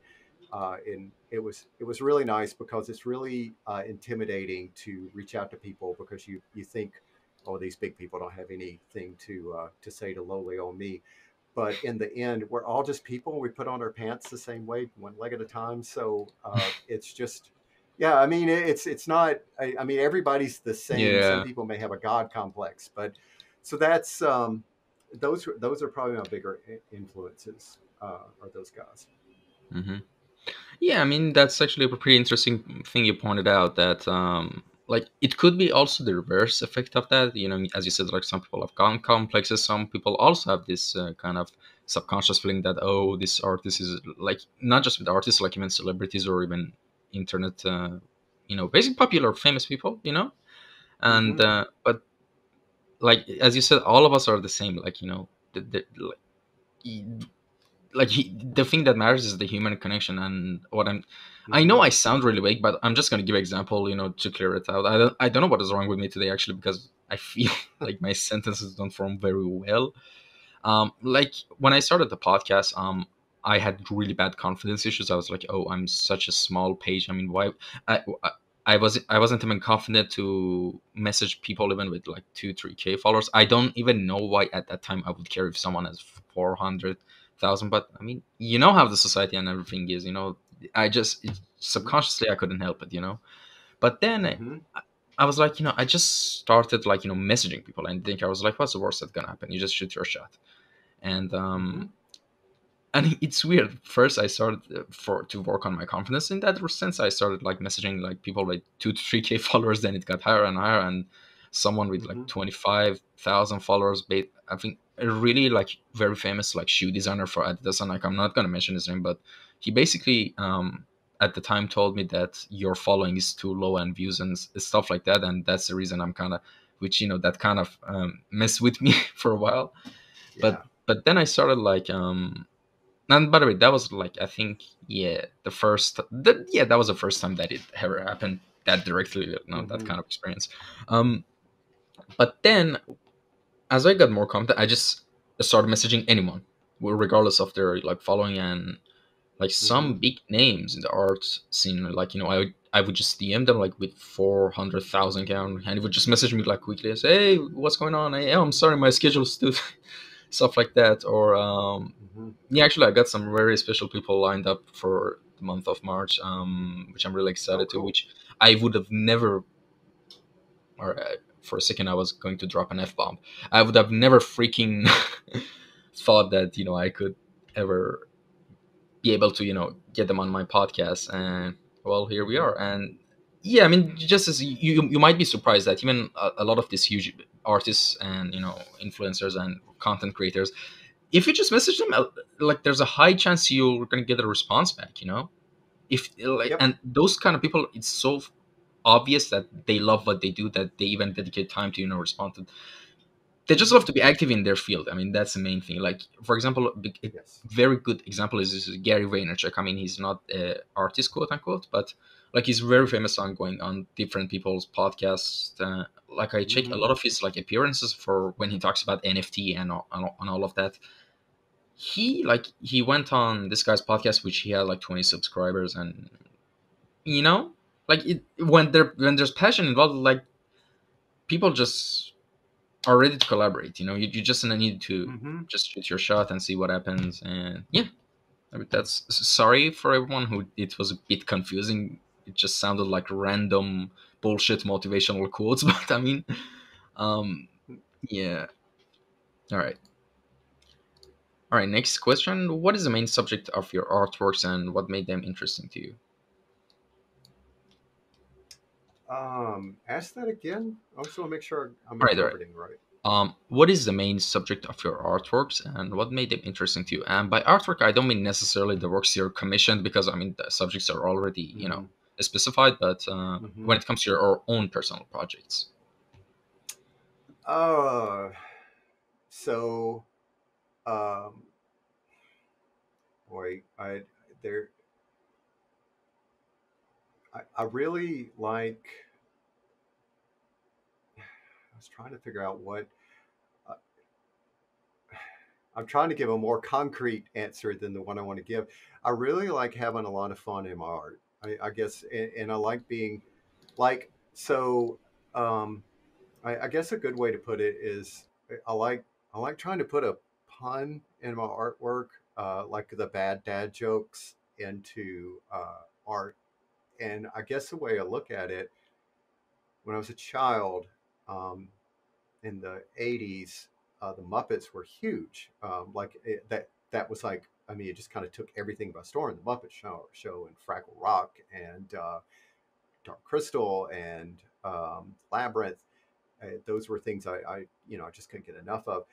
uh, and it was it was really nice because it's really uh, intimidating to reach out to people because you you think oh these big people don't have anything to uh, to say to lowly on me. But in the end we're all just people. We put on our pants the same way one leg at a time. So uh, [laughs] it's just yeah i mean it's it's not I, I, mean everybody's the same. Yeah. some people may have a god complex but so that's um those those are probably my bigger influences uh, are those guys. Mm-hmm. Yeah, I mean that's actually a pretty interesting thing you pointed out that um like it could be also the reverse effect of that. You know, as you said, like some people have gone complexes, some people also have this uh, kind of subconscious feeling that oh, this artist is like not just with artists, like even celebrities or even internet, uh, you know, basic popular, famous people, you know, and mm-hmm. uh, but like as you said, all of us are the same. Like you know, the, the, like, like he, the thing that matters is the human connection and what i'm i know i sound really vague but i'm just going to give an example you know to clear it out. I don't i don't know what is wrong with me today actually because i feel [laughs] like my sentences don't form very well. Um like when i started the podcast um i had really bad confidence issues. I was like oh i'm such a small page. I mean why i, I I wasn't I wasn't even confident to message people even with like two three k followers. I don't even know why at that time I would care if someone has four hundred thousand. But I mean, you know how the society and everything is. You know, I just subconsciously I couldn't help it. You know, but then mm-hmm. I, I, was like, you know, I just started like you know messaging people and think I was like, what's the worst that's gonna happen? You just shoot your shot, and um. Mm-hmm. And [laughs] it's weird. First, I started uh, for to work on my confidence in that sense. I started like messaging like people with two to three k [laughs] followers. Then it got higher and higher, and someone with like mm-hmm. twenty five thousand followers. I think a really like very famous like shoe designer for Adidas, and like I'm not gonna mention his name, but he basically um, at the time told me that your following is too low and views and stuff like that, and that's the reason I'm kind of, which you know that kind of um, messed with me [laughs] for a while, yeah. but but then I started like um, and by the way, that was like I think yeah the first that yeah that was the first time that it ever happened that directly, you know, mm-hmm. that kind of experience. Um, but then as I got more confident, I just started messaging anyone, regardless of their like following and like some mm-hmm. big names in the art scene. Like you know, I would I would just DM them like with four hundred thousand count, and he would just message me like quickly, say, "Hey, what's going on? Hey, I'm sorry, my schedule's too." [laughs] stuff like that. Or um, mm-hmm. yeah, actually, I got some very special people lined up for the month of March, um, which I'm really excited oh, cool. to. Which I would have never, or uh, for a second I was going to drop an F bomb. I would have never freaking [laughs] thought that, you know, I could ever be able to, you know, get them on my podcast. And well, here we are. And yeah, I mean, just as you, you might be surprised that even a, a lot of these huge artists and, you know, influencers and content creators, if you just message them, uh, like there's a high chance you're going to get a response back, you know? If like, yep. and those kind of people, it's so obvious that they love what they do that they even dedicate time to you know respond to they just love to be active in their field. I mean, that's the main thing. Like, for example, a very good example is, is Gary Vaynerchuk. I mean, he's not an artist, quote unquote, but like he's very famous on going on different people's podcasts. Uh, like I check mm-hmm. a lot of his like appearances for when he talks about NFT and all, and all of that. He like he went on this guy's podcast, which he had like twenty subscribers, and you know like it, when there when there's passion involved like people just are ready to collaborate you know? You, you just need to mm-hmm. just shoot your shot and see what happens and yeah. I mean, that's sorry for everyone who it was a bit confusing. It just sounded like random bullshit motivational quotes [laughs] but i mean um yeah. All right. All right next question. What is the main subject of your artworks and what made them interesting to you um, ask that again. I just want to make sure I'm right, interpreting right. Um, what is the main subject of your artworks and what made them interesting to you? And by artwork, I don't mean necessarily the works you're commissioned because I mean the subjects are already you know Mm-hmm. specified, but uh, Mhm. when it comes to your own personal projects. Uh, so, um, boy, I there, I, I really like. I was trying to figure out what. Uh, I'm trying to give a more concrete answer than the one I want to give. I really like having a lot of fun in my art. I, I guess, and, and I like being, like, so. Um, I, I guess a good way to put it is I like I like trying to put a pun in my artwork, uh, like the bad dad jokes into uh, art. And I guess the way I look at it, when I was a child um, in the '80s, uh, the Muppets were huge. Um, like it, that that was like I mean, it just kind of took everything by storm. The Muppet Show, show and Fraggle Rock and uh, Dark Crystal and um, Labyrinth uh, those were things I, I, you know, I just couldn't get enough of.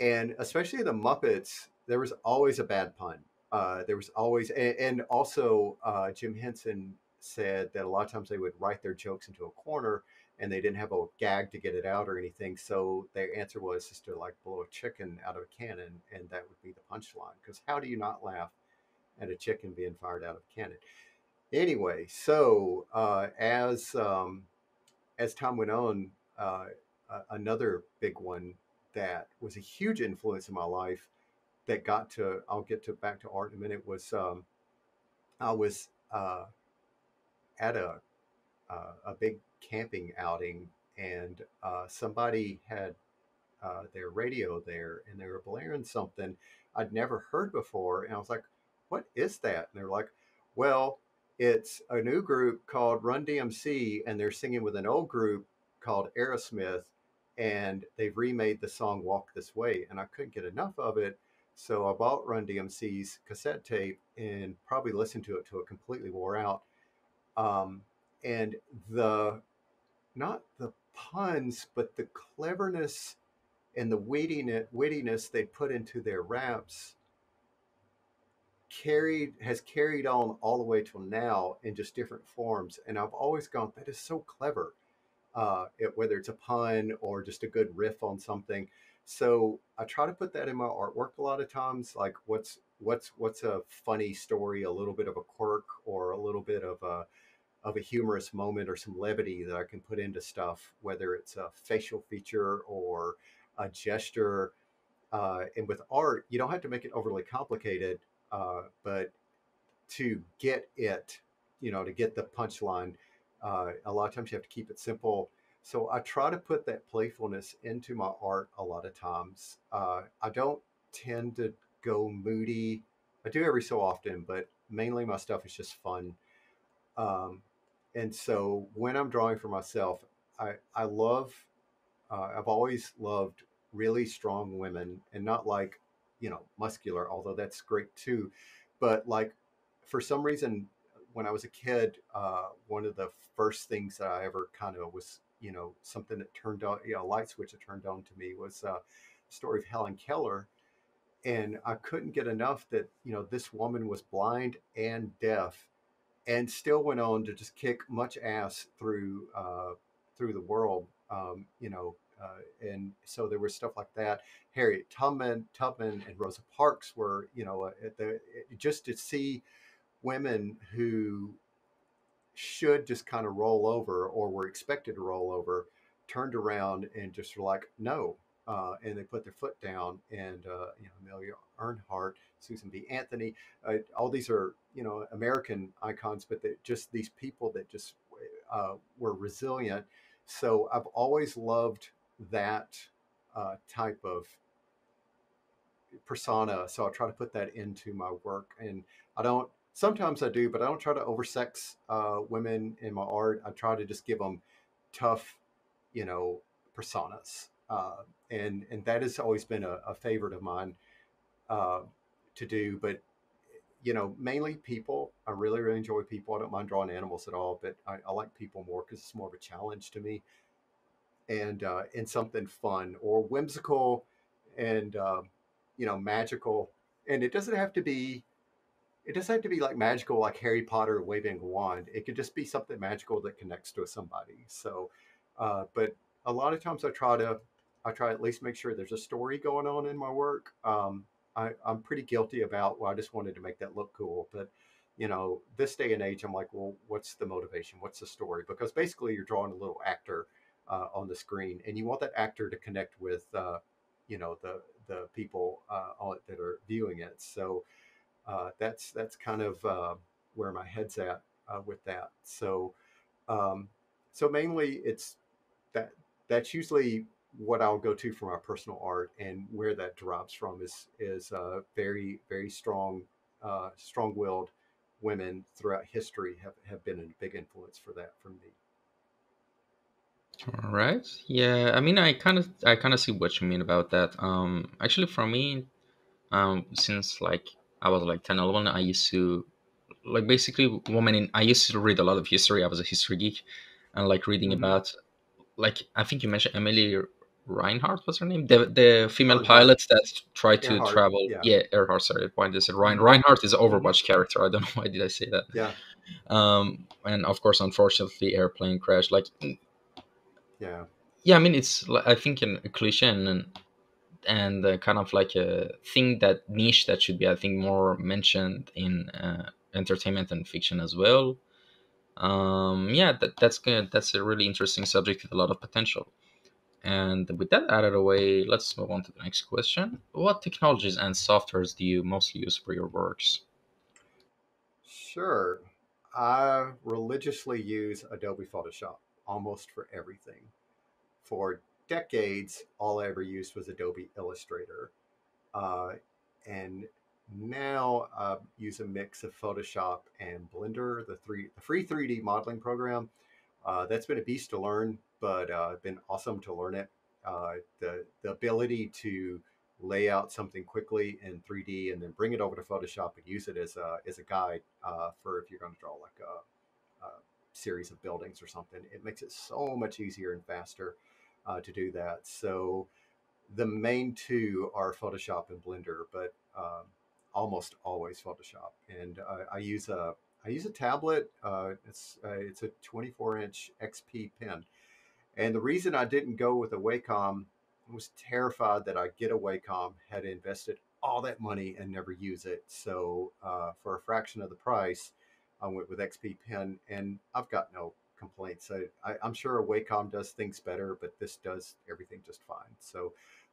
And especially the Muppets, there was always a bad pun. Uh, there was always, and, and also uh, Jim Henson said that a lot of times they would write their jokes into a corner and they didn't have a gag to get it out or anything. So their answer was just to like blow a chicken out of a cannon, and that would be the punchline. Because how do you not laugh at a chicken being fired out of a cannon? Anyway, so uh, as um, as time went on, uh, another big one that was a huge influence in my life that got to I'll get to back to art in a minute was um, I was uh, at a uh, a big camping outing and uh, somebody had uh, their radio there and they were blaring something I'd never heard before and I was like what is that and they're like well it's a new group called Run DMC and they're singing with an old group called Aerosmith, and they've remade the song "Walk This Way," and I couldn't get enough of it, so I bought Run DMC's cassette tape and probably listened to it till it completely wore out. Um, and the not the puns, but the cleverness and the wittiness, they put into their raps carried has carried on all the way till now in just different forms and i've always gone that is so clever uh, it, whether it's a pun or just a good riff on something. So I try to put that in my artwork a lot of times. Like what's what's what's a funny story, a little bit of a quirk, or a little bit of a of a humorous moment or some levity that I can put into stuff, whether it's a facial feature or a gesture. Uh, and with art, you don't have to make it overly complicated, uh, but to get it, you know, to get the punchline, uh, a lot of times you have to keep it simple. So I try to put that playfulness into my art a lot of times. Uh, I don't tend to go moody. I do every so often, but mainly my stuff is just fun. Um, and so when I'm drawing for myself, I, I love, uh, I've always loved really strong women and not like, you know, muscular, although that's great too. But like for some reason, when I was a kid, uh, one of the first things that I ever kind of was, you know, something that turned on, you know, a light switch that turned on to me was uh, the story of Helen Keller. And I couldn't get enough that, you know, this woman was blind and deaf and still went on to just kick much ass through uh, through the world, um, you know. Uh, and so there was stuff like that. Harriet Tubman, Tubman, and Rosa Parks were, you know, uh, the, just to see women who should just kind of roll over or were expected to roll over turned around and just were like no uh, and they put their foot down and uh, you know amelia earhart susan b. Anthony uh, all these are you know american icons but just these people that just uh, were resilient. So i've always loved that uh, type of persona. So i try to put that into my work. And i don't sometimes I do, but I don't try to oversex uh, women in my art. I try to just give them tough, you know, personas, uh, and and that has always been a, a favorite of mine uh, to do. But you know, mainly people. I really really enjoy people. I don't mind drawing animals at all, but I, I like people more because it's more of a challenge to me. and uh, and something fun or whimsical and uh, you know magical. And it doesn't have to be it doesn't have to be like magical like Harry Potter waving a wand. It could just be something magical that connects to somebody. So, uh, but a lot of times I try to I try at least make sure there's a story going on in my work. Um, I, I'm pretty guilty about well, I just wanted to make that look cool, but you know, this day and age, I'm like, well, what's the motivation? What's the story? Because basically, you're drawing a little actor uh, on the screen, and you want that actor to connect with, uh, you know, the the people uh, that are viewing it. So uh, that's that's kind of uh, where my head's at uh, with that. So um, so mainly it's that that's usually what I'll go to for my personal art, and where that derives from is is uh, very very strong uh, strong willed women throughout history have, have been a big influence for that for me. All right. Yeah, I mean, I kind of, I kind of see what you mean about that. Um, actually, for me, um, since like I was like 10, 11, I used to, like, basically, woman in, I used to read a lot of history. I was a history geek, and like reading mm-hmm. about, like, I think you mentioned Emily Reinhardt was her name, the the female oh, pilot that tried to Earhart, travel. Yeah. yeah, Earhart. Sorry, why did I say. Reinhardt is an mm-hmm. Overwatch character. I don't [laughs] know why did I say that. Yeah. Um, and of course, unfortunately, airplane crash. Like yeah yeah i mean it's i think a cliche and and uh, kind of like a thing that niche that should be i think more mentioned in uh, entertainment and fiction as well um yeah that, that's good that's a really interesting subject with a lot of potential and with that out of the way let's move on to the next question what technologies and softwares do you mostly use for your works sure i religiously use adobe photoshop almost for everything. For decades, all I ever used was Adobe Illustrator. Uh, and now I use a mix of Photoshop and Blender, the three the free 3D modeling program. Uh, that's been a beast to learn, but uh, been awesome to learn it. Uh, the the ability to lay out something quickly in 3D and then bring it over to Photoshop and use it as a as a guide uh, for if you're going to draw like a, a series of buildings or something. It makes it so much easier and faster uh, to do that. So the main two are Photoshop and Blender, but um, almost always Photoshop. And I use a I use a tablet. Uh, it's uh, it's a 24 inch XP pen, and the reason I didn't go with a Wacom I was terrified that I'd get a Wacom, had invested all that money and never use it. So uh, for a fraction of the price, I went with XP Pen, and I've got no complaints. I, am sure a Wacom does things better, but this does everything just fine. So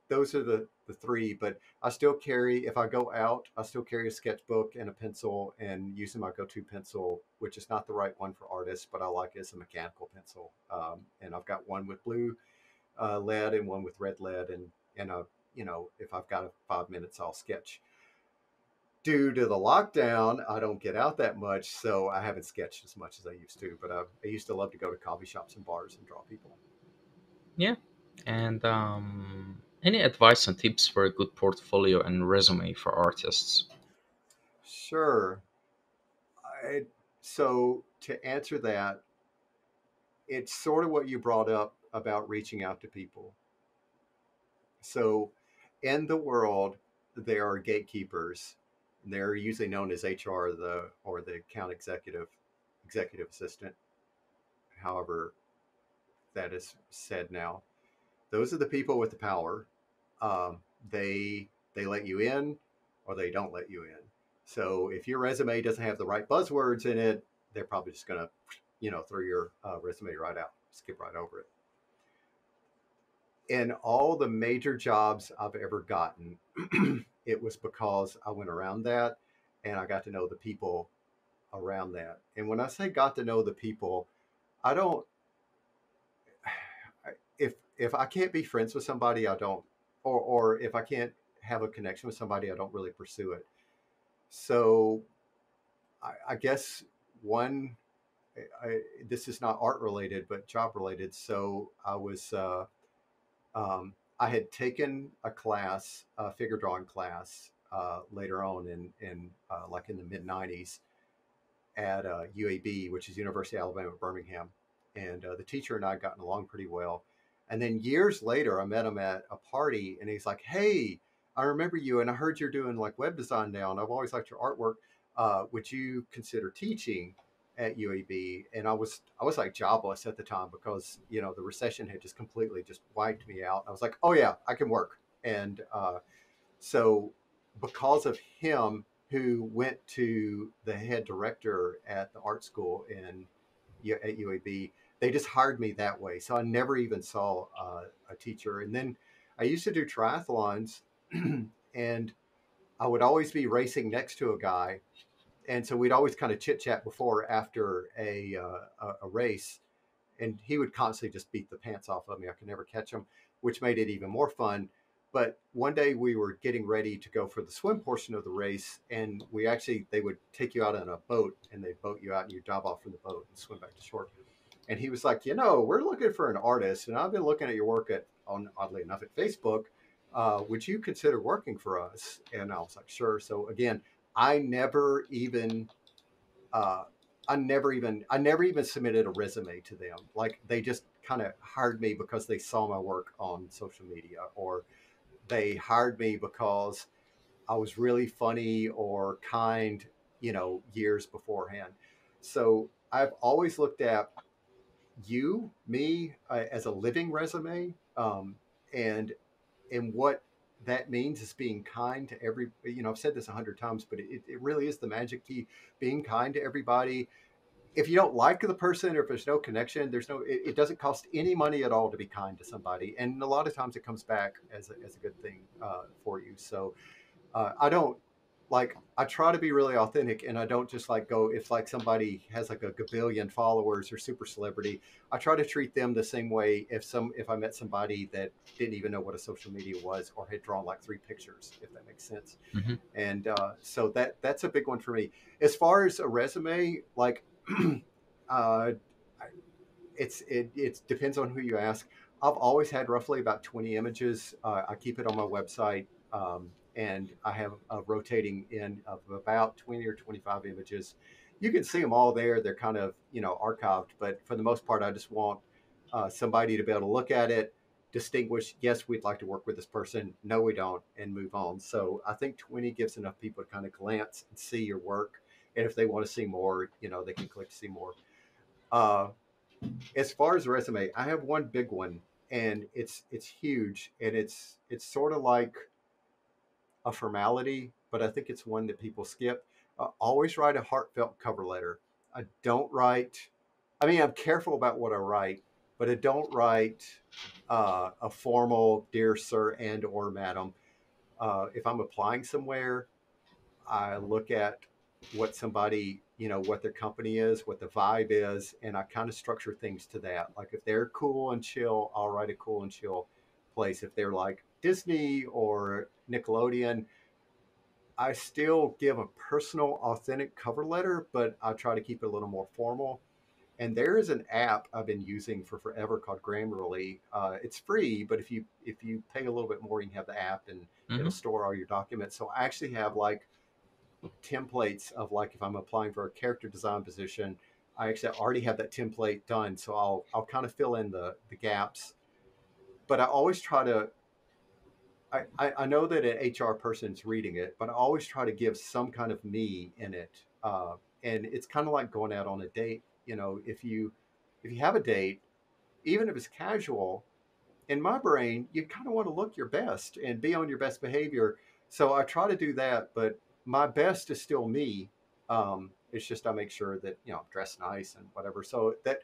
those are the, the three, but I still carry, if I go out, I still carry a sketchbook and a pencil and using my go-to pencil, which is not the right one for artists, but I like it as a mechanical pencil. Um, and I've got one with blue uh, lead and one with red lead. And, and a, you know, if I've got a five minutes, I'll sketch due to the lockdown, I don't get out that much, so I haven't sketched as much as I used to. But I, I used to love to go to coffee shops and bars and draw people. Yeah, and um, any advice and tips for a good portfolio and resume for artists? Sure. I, so to answer that, it's sort of what you brought up about reaching out to people. So in the world, there are gatekeepers they're usually known as HR the or the account executive, executive assistant. However, that is said now. Those are the people with the power. Um, they they let you in or they don't let you in. So if your resume doesn't have the right buzzwords in it, they're probably just gonna, you know, throw your uh, resume right out, skip right over it. In all the major jobs I've ever gotten, [clears throat] it was because I went around that and I got to know the people around that. And when I say got to know the people, I don't if I can't be friends with somebody, I don't or or if I can't have a connection with somebody, I don't really pursue it. So I, I guess one I, this is not art related, but job related. So I was uh, um, I had taken a class, a figure drawing class, uh, later on in in uh, like in the mid '90s at uh, UAB, which is University of Alabama at Birmingham, and uh, the teacher and I had gotten along pretty well. And then years later, I met him at a party, and he's like, "Hey, I remember you, and I heard you're doing like web design now, and I've always liked your artwork. Uh, would you consider teaching at UAB?" And I was I was like jobless at the time because you know the recession had just completely just wiped me out. I was like, "Oh yeah, I can work." And uh, so because of him, who went to the head director at the art school in at UAB, they just hired me that way. So I never even saw uh, a teacher. And then I used to do triathlons, [clears throat] and I would always be racing next to a guy, and so we'd always kind of chit chat before or after a, uh, a race, and he would constantly just beat the pants off of me. I could never catch him, which made it even more fun. But one day we were getting ready to go for the swim portion of the race, and we actually they would take you out on a boat and they boat you out and you dive off from the boat and swim back to shore. And he was like, you know, we're looking for an artist, and I've been looking at your work at on oddly enough at Facebook. Uh, would you consider working for us? And I was like, sure. So again, I never even, uh, I never even, I never even submitted a resume to them. Like they just kind of hired me because they saw my work on social media or they hired me because I was really funny or kind, you know, years beforehand. So I've always looked at you, me, uh, as a living resume, um, and and what that means is being kind to every. You know, I've said this a hundred times, but it, it really is the magic key: being kind to everybody, if you don't like the person or if there's no connection, there's no, it, it, doesn't cost any money at all to be kind to somebody. And a lot of times it comes back as a, as a good thing uh, for you. So uh, I don't like, I try to be really authentic and I don't just like go, if like somebody has like a gabillion followers or super celebrity, I try to treat them the same way if some, if I met somebody that didn't even know what a social media was or had drawn like three pictures, if that makes sense. Mm-hmm. And uh, so that, that's a big one for me. As far as a resume, like [clears throat] uh, it's it it depends on who you ask. I've always had roughly about 20 images. Uh, I keep it on my website, um, and I have a rotating in of about 20 or 25 images. You can see them all there. They're kind of you know archived, but for the most part, I just want uh, somebody to be able to look at it, distinguish. Yes, we'd like to work with this person. No, we don't, and move on. So I think 20 gives enough people to kind of glance and see your work and if they want to see more, you know, they can click to see more. Uh, as far as the resume, I have one big one, and it's it's huge, and it's it's sort of like a formality, but I think it's one that people skip. Uh, always write a heartfelt cover letter. I don't write. I mean, I'm careful about what I write, but I don't write uh, a formal "dear sir" and or madam. Uh, if I'm applying somewhere, I look at what somebody, you know, what their company is, what the vibe is, and I kind of structure things to that. Like if they're cool and chill, I'll write a cool and chill place. If they're like Disney or Nickelodeon, I still give a personal, authentic cover letter, but I try to keep it a little more formal. And there is an app I've been using for forever called Grammarly. Uh, it's free, but if you if you pay a little bit more, you can have the app and mm-hmm. it'll store all your documents. So I actually have like templates of like if I'm applying for a character design position, I actually already have that template done. So I'll I'll kind of fill in the the gaps. But I always try to I, I, know that an HR person's reading it, but I always try to give some kind of me in it. Uh, and it's kind of like going out on a date. You know, if you if you have a date, even if it's casual, in my brain, you kind of want to look your best and be on your best behavior. So I try to do that, but my best is still me. Um, it's just I make sure that you know dress nice and whatever. So that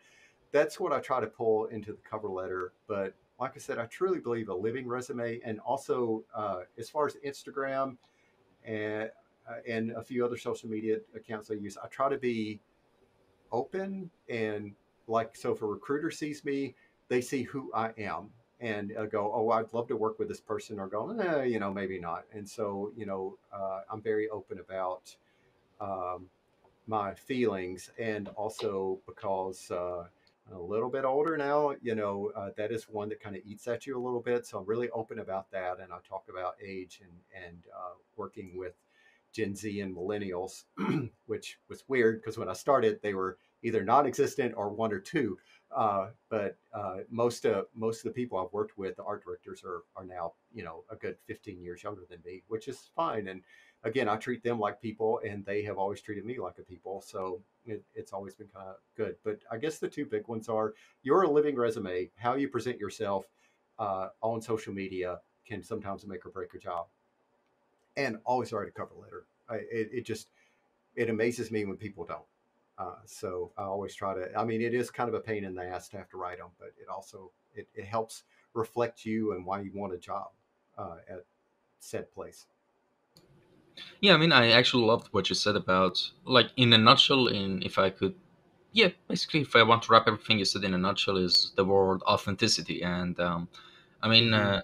that's what I try to pull into the cover letter. But like I said, I truly believe a living resume, and also uh, as far as Instagram and uh, and a few other social media accounts I use, I try to be open and like so. If a recruiter sees me, they see who I am and uh, go, oh, I'd love to work with this person, or go, eh, you know, maybe not. And so, you know, uh, I'm very open about um, my feelings, and also because uh, a little bit older now, you know, uh, that is one that kind of eats at you a little bit. So I'm really open about that, and I talk about age and and uh, working with Gen Z and millennials, [clears throat] which was weird because when I started, they were either non-existent or one or two. Uh, but uh, most of most of the people I've worked with, the art directors, are are now you know a good 15 years younger than me, which is fine. And again, I treat them like people, and they have always treated me like a people. So it, it's always been kind of good. But I guess the two big ones are your living resume, how you present yourself uh, on social media can sometimes make or break your job, and always write a cover letter. I, it, it just it amazes me when people don't. Uh, so I always try to. I mean, it is kind of a pain in the ass to have to write them, but it also it, it helps reflect you and why you want a job uh, at said place. Yeah, I mean, I actually loved what you said about like in a nutshell. In if I could, yeah, basically, if I want to wrap everything you said in a nutshell, is the word authenticity. And um, I mean, mm-hmm. uh,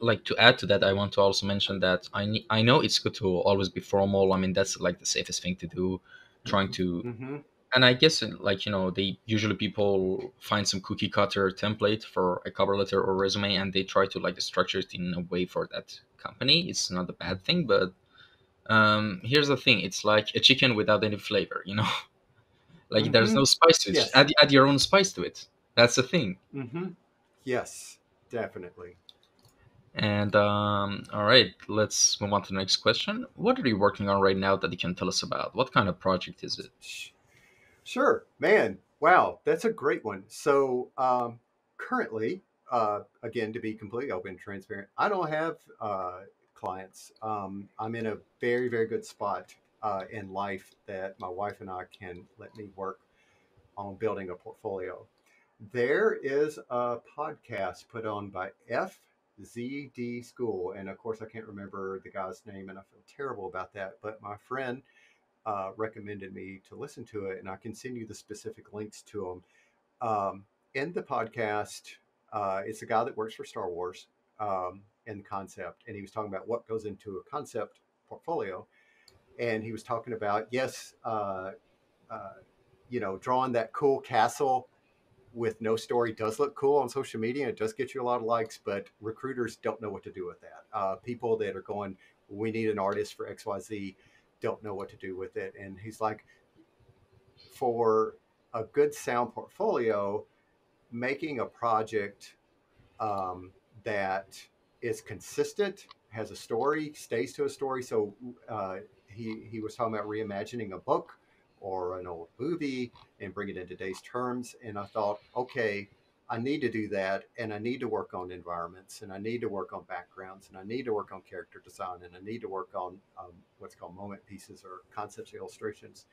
like to add to that, I want to also mention that I I know it's good to always be formal. I mean, that's like the safest thing to do trying to mm-hmm. and i guess like you know they usually people find some cookie cutter template for a cover letter or resume and they try to like structure it in a way for that company it's not a bad thing but um here's the thing it's like a chicken without any flavor you know [laughs] like mm-hmm. there's no spice to it yes. add, add your own spice to it that's the thing mm-hmm. yes definitely and um, all right, let's move on to the next question. What are you working on right now that you can tell us about? What kind of project is it? Sure, man. Wow, that's a great one. So um, currently, uh, again, to be completely open and transparent, I don't have uh, clients. Um, I'm in a very, very good spot uh, in life that my wife and I can let me work on building a portfolio. There is a podcast put on by FZD School. And of course, I can't remember the guy's name, and I feel terrible about that. But my friend uh, recommended me to listen to it, and I can send you the specific links to them. Um, in the podcast, uh, it's a guy that works for Star Wars um, the concept, and he was talking about what goes into a concept portfolio. And he was talking about, yes, uh, uh you know, drawing that cool castle with no story does look cool on social media. It does get you a lot of likes, but recruiters don't know what to do with that. Uh, people that are going, we need an artist for XYZ, don't know what to do with it. And he's like, for a good sound portfolio, making a project um, that is consistent, has a story, stays to a story. So uh, he, he was talking about reimagining a book or an old movie and bring it in today's terms. And I thought, okay, I need to do that. And I need to work on environments and I need to work on backgrounds and I need to work on character design and I need to work on um, what's called moment pieces or concepts illustrations.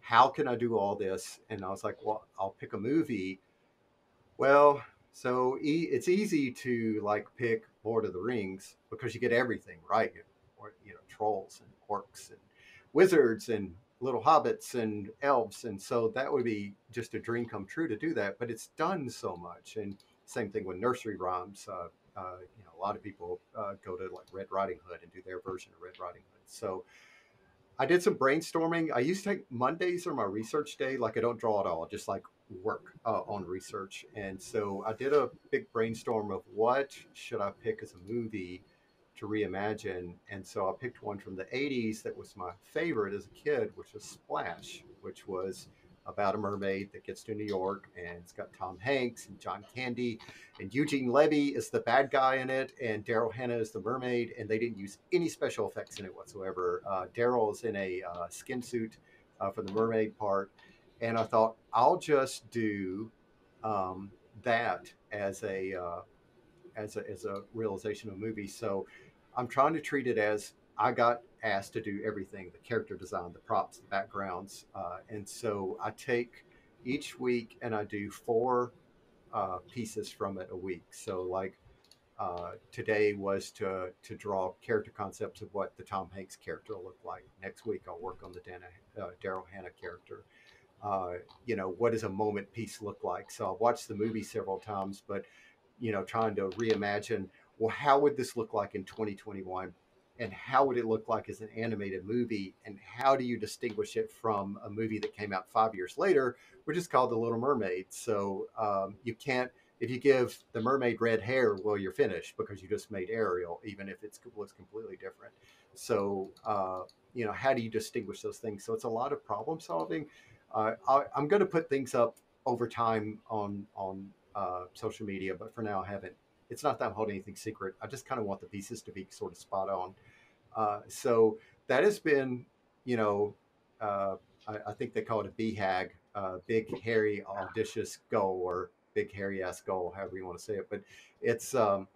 How can I do all this? And I was like, well, I'll pick a movie. Well, so e- it's easy to like pick Lord of the Rings because you get everything right. Or, you know, trolls and orcs and wizards and little hobbits and elves and so that would be just a dream come true to do that but it's done so much. And same thing with nursery rhymes uh, uh, you know a lot of people uh, go to like red riding hood and do their version of red riding hood. So i did some brainstorming. I used to take mondays are my research day like i don't draw at all just like work uh, on research and so i did a big brainstorm of what should i pick as a movie to reimagine. And so I picked one from the 80s that was my favorite as a kid, which was Splash, which was about a mermaid that gets to New York and it's got Tom Hanks and John Candy and Eugene Levy is the bad guy in it and Daryl Hannah is the mermaid and they didn't use any special effects in it whatsoever. Uh, Daryl is in a uh, skin suit uh, for the mermaid part and I thought I'll just do um, that as a uh, as a, as a realization of a movie. So I'm trying to treat it as I got asked to do everything the character design, the props, the backgrounds. Uh, and so I take each week and I do four uh, pieces from it a week. So, like uh, today was to, to draw character concepts of what the Tom Hanks character will look like. Next week, I'll work on the uh, Daryl Hannah character. Uh, you know, what does a moment piece look like? So I've watched the movie several times, but, you know, trying to reimagine well, how would this look like in 2021? And how would it look like as an animated movie? And how do you distinguish it from a movie that came out five years later, which is called The Little Mermaid? So um, you can't, if you give the mermaid red hair, well, you're finished because you just made Ariel, even if it looks completely different. So uh, you know, how do you distinguish those things? So it's a lot of problem solving. Uh, I, am going to put things up over time on on uh, social media, but for now I haven't. It's not that I'm holding anything secret. I just kind of want the pieces to be sort of spot on. Uh, so that has been, you know, uh, I, I, think they call it a BHAG, uh, big, hairy, audacious goal, or big, hairy ass goal, however you want to say it. But it's um,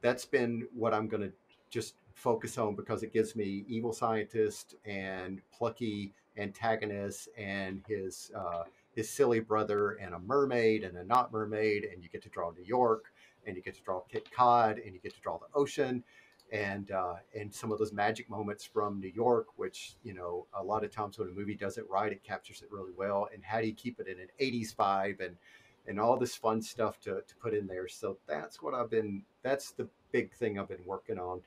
that's been what I'm going to just focus on because it gives me evil scientist and plucky antagonist and his uh, his silly brother and a mermaid and a not mermaid, and you get to draw New York, and you get to draw Cape Cod, and you get to draw the ocean, and uh, and some of those magic moments from New York, which you know a lot of times when a movie does it right, it captures it really well. And how do you keep it in an '80s vibe and and all this fun stuff to, to put in there? So that's what I've been. That's the big thing I've been working on.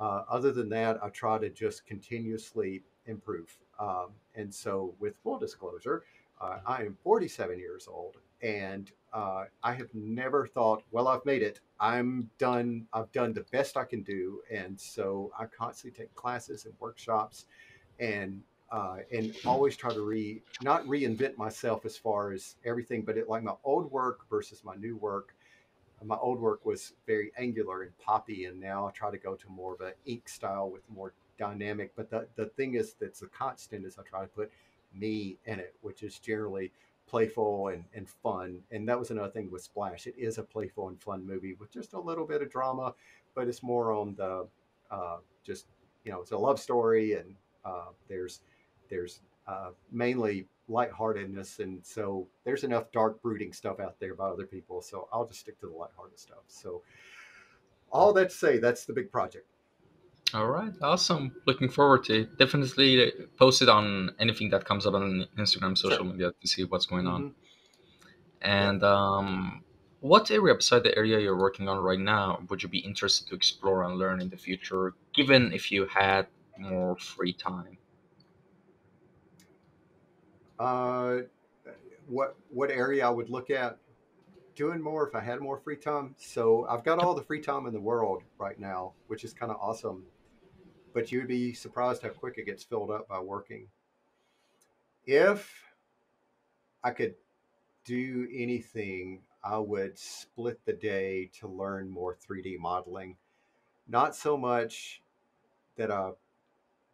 Uh, other than that, I try to just continuously improve. Um, and so, with full disclosure, uh, I am 47 years old, and uh, I have never thought, well, I've made it. I'm done. I've done the best I can do, and so I constantly take classes and workshops, and uh, and always try to re not reinvent myself as far as everything, but it like my old work versus my new work. My old work was very angular and poppy, and now I try to go to more of an ink style with more dynamic. But the the thing is that's a constant is I try to put me in it, which is generally playful and, and fun. And that was another thing with Splash. It is a playful and fun movie with just a little bit of drama, but it's more on the uh, just you know it's a love story and uh, there's there's uh, mainly lightheartedness and so there's enough dark brooding stuff out there by other people so i'll just stick to the lighthearted stuff so all that to say that's the big project all right, awesome. Looking forward to it. Definitely post it on anything that comes up on Instagram, social sure. media to see what's going mm-hmm. on. And um, what area beside the area you're working on right now would you be interested to explore and learn in the future, given if you had more free time? Uh, what what area I would look at doing more if I had more free time. So I've got all the free time in the world right now, which is kind of awesome but you would be surprised how quick it gets filled up by working. If I could do anything, I would split the day to learn more 3D modeling. Not so much that I,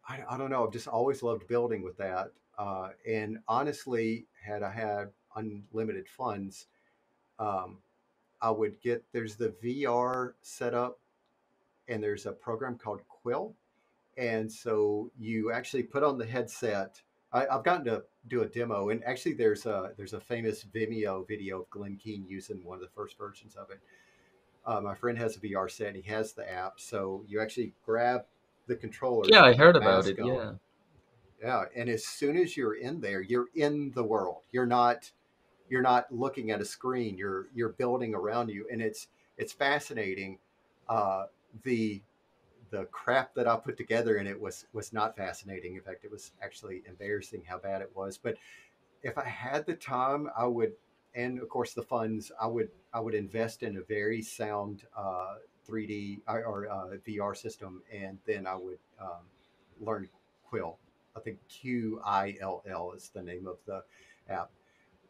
I, I don't know, I've just always loved building with that. Uh, and honestly, had I had unlimited funds, um, I would get there's the VR setup, and there's a program called Quill and so you actually put on the headset. I, have gotten to do a demo, and actually, there's a there's a famous Vimeo video of Glenn Keane using one of the first versions of it. Uh, my friend has a VR set; And he has the app, so you actually grab the controller. Yeah, I heard about it. On. Yeah, yeah, and as soon as you're in there, you're in the world. You're not you're not looking at a screen. You're you're building around you, and it's it's fascinating. Uh, the the crap that I put together in it was was not fascinating. In fact, it was actually embarrassing how bad it was. But if I had the time, I would, and of course the funds, I would I would invest in a very sound uh, 3D or uh, VR system, and then I would um, learn Quill. I think Q I L L is the name of the app.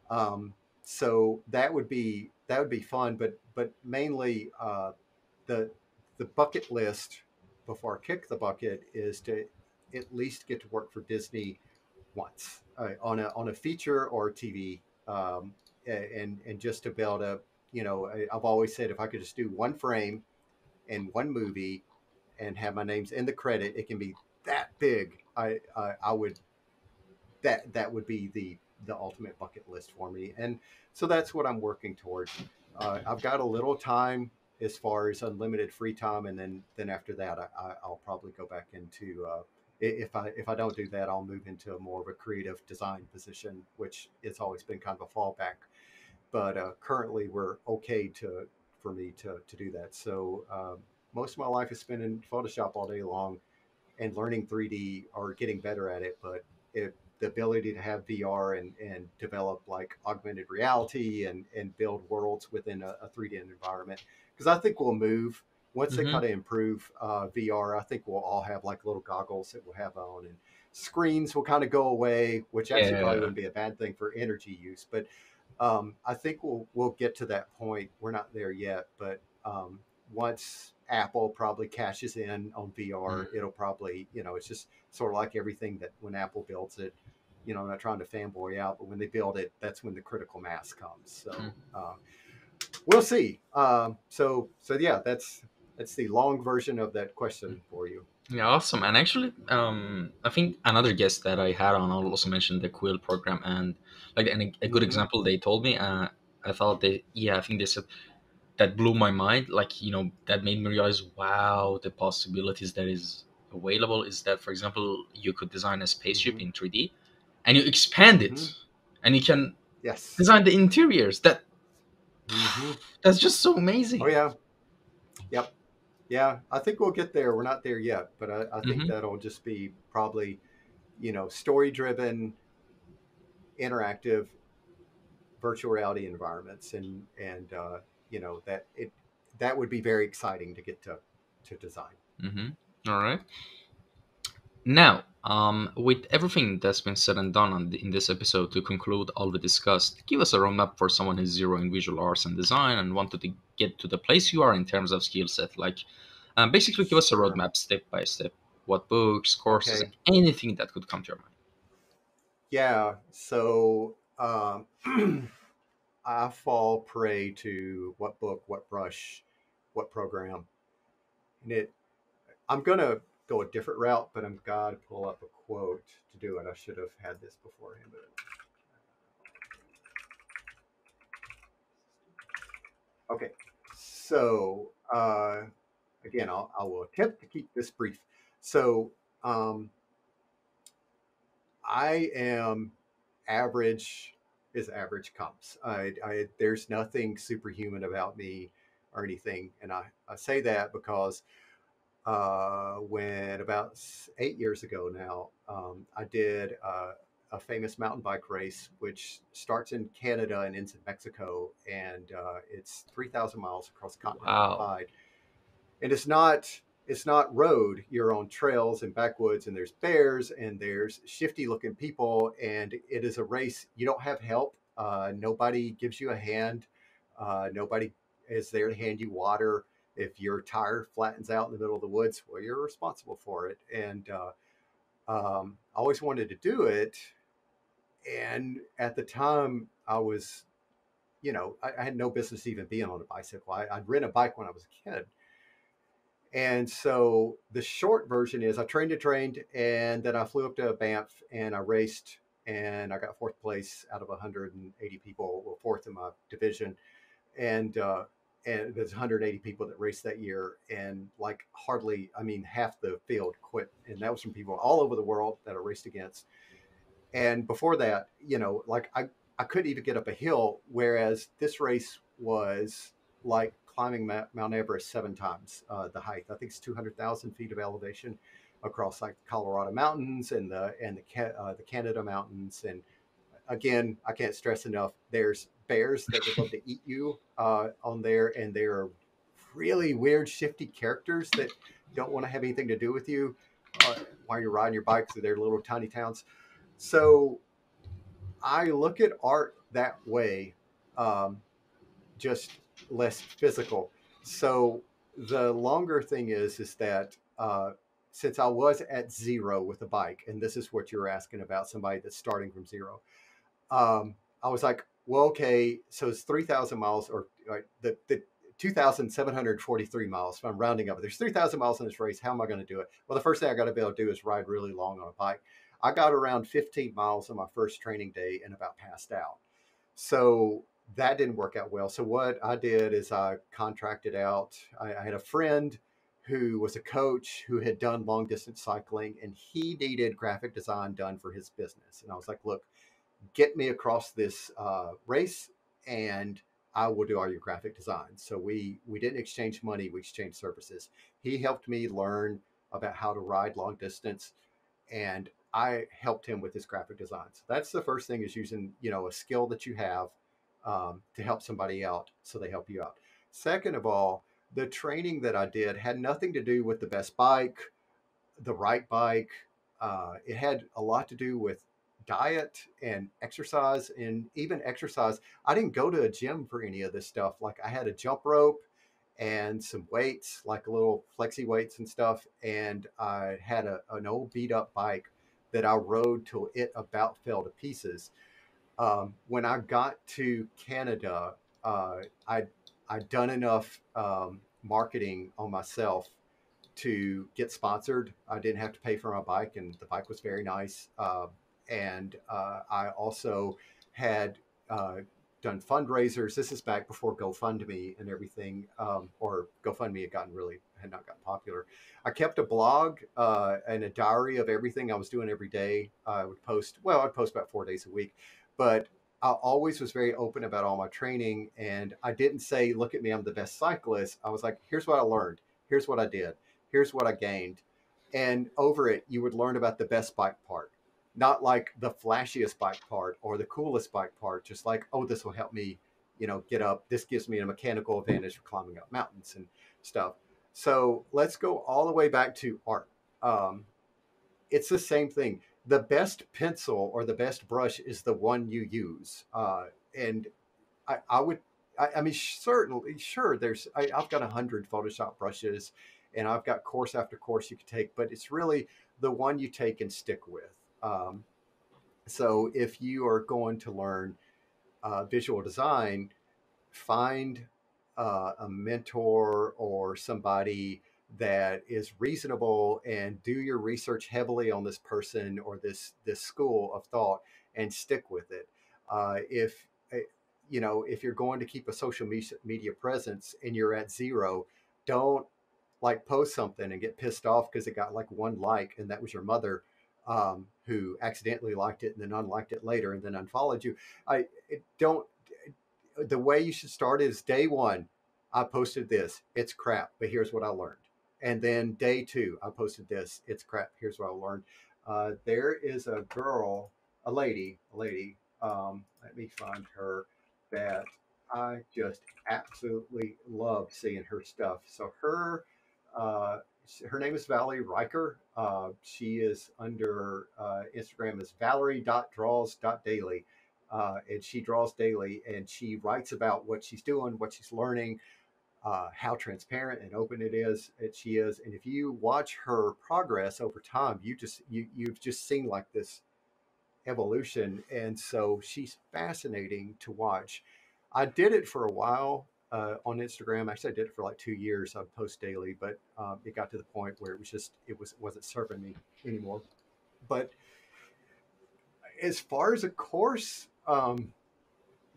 Um, so that would be that would be fun, but but mainly uh, the the bucket list before I kick the bucket is to at least get to work for Disney once uh, on a on a feature or TV, um, and and just to build to, you know, I've always said if I could just do one frame in one movie and have my names in the credit, it can be that big. I I, I would that that would be the the ultimate bucket list for me, and so that's what I'm working towards. Uh, I've got a little time as far as unlimited free time, and then then after that, I, will probably go back into uh, if I if I don't do that, I'll move into a more of a creative design position, which it's always been kind of a fallback. But uh, currently, we're okay to for me to to do that. So um, most of my life is spent in Photoshop all day long, and learning 3D or getting better at it. But it, the ability to have VR and, and develop like augmented reality and, and build worlds within a, a 3D environment because I think we'll move once mm-hmm. they kind of improve uh, VR. I think we'll all have like little goggles that we'll have on, and screens will kind of go away, which actually Yeah. probably wouldn't be a bad thing for energy use. But um, I think we'll we'll get to that point. We're not there yet, but um, once Apple probably cashes in on VR, it'll probably you know it's just sort of like everything that when Apple builds it. You know, I'm not trying to fanboy out, but when they build it, that's when the critical mass comes. So Mm. um, we'll see. Um, so so yeah, that's that's the long version of that question for you. Yeah, awesome. And actually, um, I think another guest that I had on also mentioned the Quill program, and like and a, a good Mhm. example they told me. Uh, I thought they, yeah, I think they said that blew my mind. Like you know, that made me realize, wow, the possibilities that is available is that, for example, you could design a spaceship Mhm. in 3D, and you expand it, Mhm. and you can Yes. design the interiors. That Mhm. [sighs] that's just so amazing. Oh yeah. Yep. Yeah, I think we'll get there. We're not there yet, but I, I think Mhm. that'll just be probably, you know, story driven, interactive, virtual reality environments, and and uh, you know that it that would be very exciting to get to to design. Mm-hmm. All right. Now, um, with everything that's been said and done on the, in this episode, to conclude all we discussed, give us a roadmap for someone who's zero in visual arts and design and wanted to get to the place you are in terms of skill set. Like, um, basically, give us a roadmap step by step. What books, courses, Okay. anything that could come to your mind. Yeah. So um, [clears throat] I fall prey to what book, what brush, what program, and it. I'm gonna go a different route, but I'm gotta pull up a quote to do it. I should have had this beforehand, but. Okay, so uh, again, I'll, I will attempt to keep this brief. So um, I am average as average comes. I, I there's nothing superhuman about me or anything, and I, I say that because uh, when about eight years ago now, um, I did uh, a famous mountain bike race, which starts in Canada and ends in Mexico, and uh, it's three thousand miles across the continent Wow. divide. And it's not it's not road. You're on trails and backwoods, and there's bears and there's shifty looking people, and it is a race. You don't have help. Uh, nobody gives you a hand. Uh, nobody is there to hand you water. If your tire flattens out in the middle of the woods, well, you're responsible for it. And uh, um, I always wanted to do it. And at the time, I was, you know, I, I had no business even being on a bicycle. I, I'd ridden a bike when I was a kid. And so the short version is I trained and trained, and then I flew up to Banff and I raced, and I got fourth place out of 180 people, well, fourth in my division. And, uh, and there's 180 people that raced that year, and like hardly, I mean, half the field quit, and that was from people all over the world that I raced against. And before that, you know, like I, I couldn't even get up a hill, whereas this race was like climbing Mount Everest seven times uh, the height. I think it's 200,000 feet of elevation across like the Colorado mountains and the and the uh, the Canada mountains. And again, I can't stress enough. There's bears that would love to eat you uh, on there, and they're really weird, shifty characters that don't want to have anything to do with you uh, while you're riding your bike through their little tiny towns. So I look at art that way, um, just less physical. So the longer thing is, is that uh, since I was at zero with a bike, and this is what you're asking about somebody that's starting from zero, um, I was like, well, okay, so it's 3,000 miles or uh, the, the 2,743 miles. If I'm rounding up, there's 3,000 miles in this race. How am I going to do it? Well, the first thing I got to be able to do is ride really long on a bike. I got around 15 miles on my first training day and about passed out. So that didn't work out well. So what I did is I contracted out. I, I had a friend who was a coach who had done long distance cycling and he needed graphic design done for his business. And I was like, look, get me across this uh, race and I will do all your graphic design. So we we didn't exchange money, we exchanged services. He helped me learn about how to ride long distance and I helped him with his graphic design. So that's the first thing is using, you know, a skill that you have um, to help somebody out so they help you out. Second of all, the training that I did had nothing to do with the best bike, the right bike. uh, it had a lot to do with diet and exercise and even exercise. I didn't go to a gym for any of this stuff. Like I had a jump rope and some weights, like a little flexi weights and stuff. And I had a, an old beat up bike that I rode till it about fell to pieces. Um, when I got to Canada, uh, I I'd done enough um, marketing on myself to get sponsored. I didn't have to pay for my bike, and the bike was very nice. Uh, and uh, I also had uh, done fundraisers. This is back before GoFundMe and everything, um, or GoFundMe had gotten really had not gotten popular. I kept a blog uh, and a diary of everything I was doing every day. I would post. Well, I'd post about four days a week, but I always was very open about all my training. And I didn't say, "Look at me, I'm the best cyclist." I was like, "Here's what I learned. Here's what I did. Here's what I gained." And over it, you would learn about the best bike part not like the flashiest bike part or the coolest bike part, just like, oh, this will help me, you know, get up. This gives me a mechanical advantage for climbing up mountains and stuff. So let's go all the way back to art. Um, it's the same thing. The best pencil or the best brush is the one you use. Uh, and I, I would, I, I, mean, certainly, sure, there's, I, I've got a hundred Photoshop brushes and I've got course after course you can take, but it's really the one you take and stick with. Um, so if you are going to learn uh, visual design, find uh, a mentor or somebody that is reasonable and do your research heavily on this person or this this school of thought and stick with it. Uh, if eh, you know if you're going to keep a social media presence and you're at zero, don't like post something and get pissed off because it got like one like and that was your mother um, who accidentally liked it and then unliked it later and then unfollowed you. I don't. The way you should start is day one. I posted this. It's crap, but here's what I learned. And then day two, I posted this. It's crap. Here's what I learned. Uh, there is a girl, a lady, a lady. Um, let me find her that I just absolutely love seeing her stuff. So her uh, her name is Valerie Riker. Uh, she is under uh, Instagram as valerie.draws.daily. Uh, and she draws daily and she writes about what she's doing, what she's learning, uh, how transparent and open it is that she is. And if you watch her progress over time, you just you you've just seen like this evolution. And so she's fascinating to watch. I did it for a while uh, on Instagram. Actually, I did it for like two years. I would post daily, but um, it got to the point where it was just it was wasn't serving me anymore. But as far as a course, um,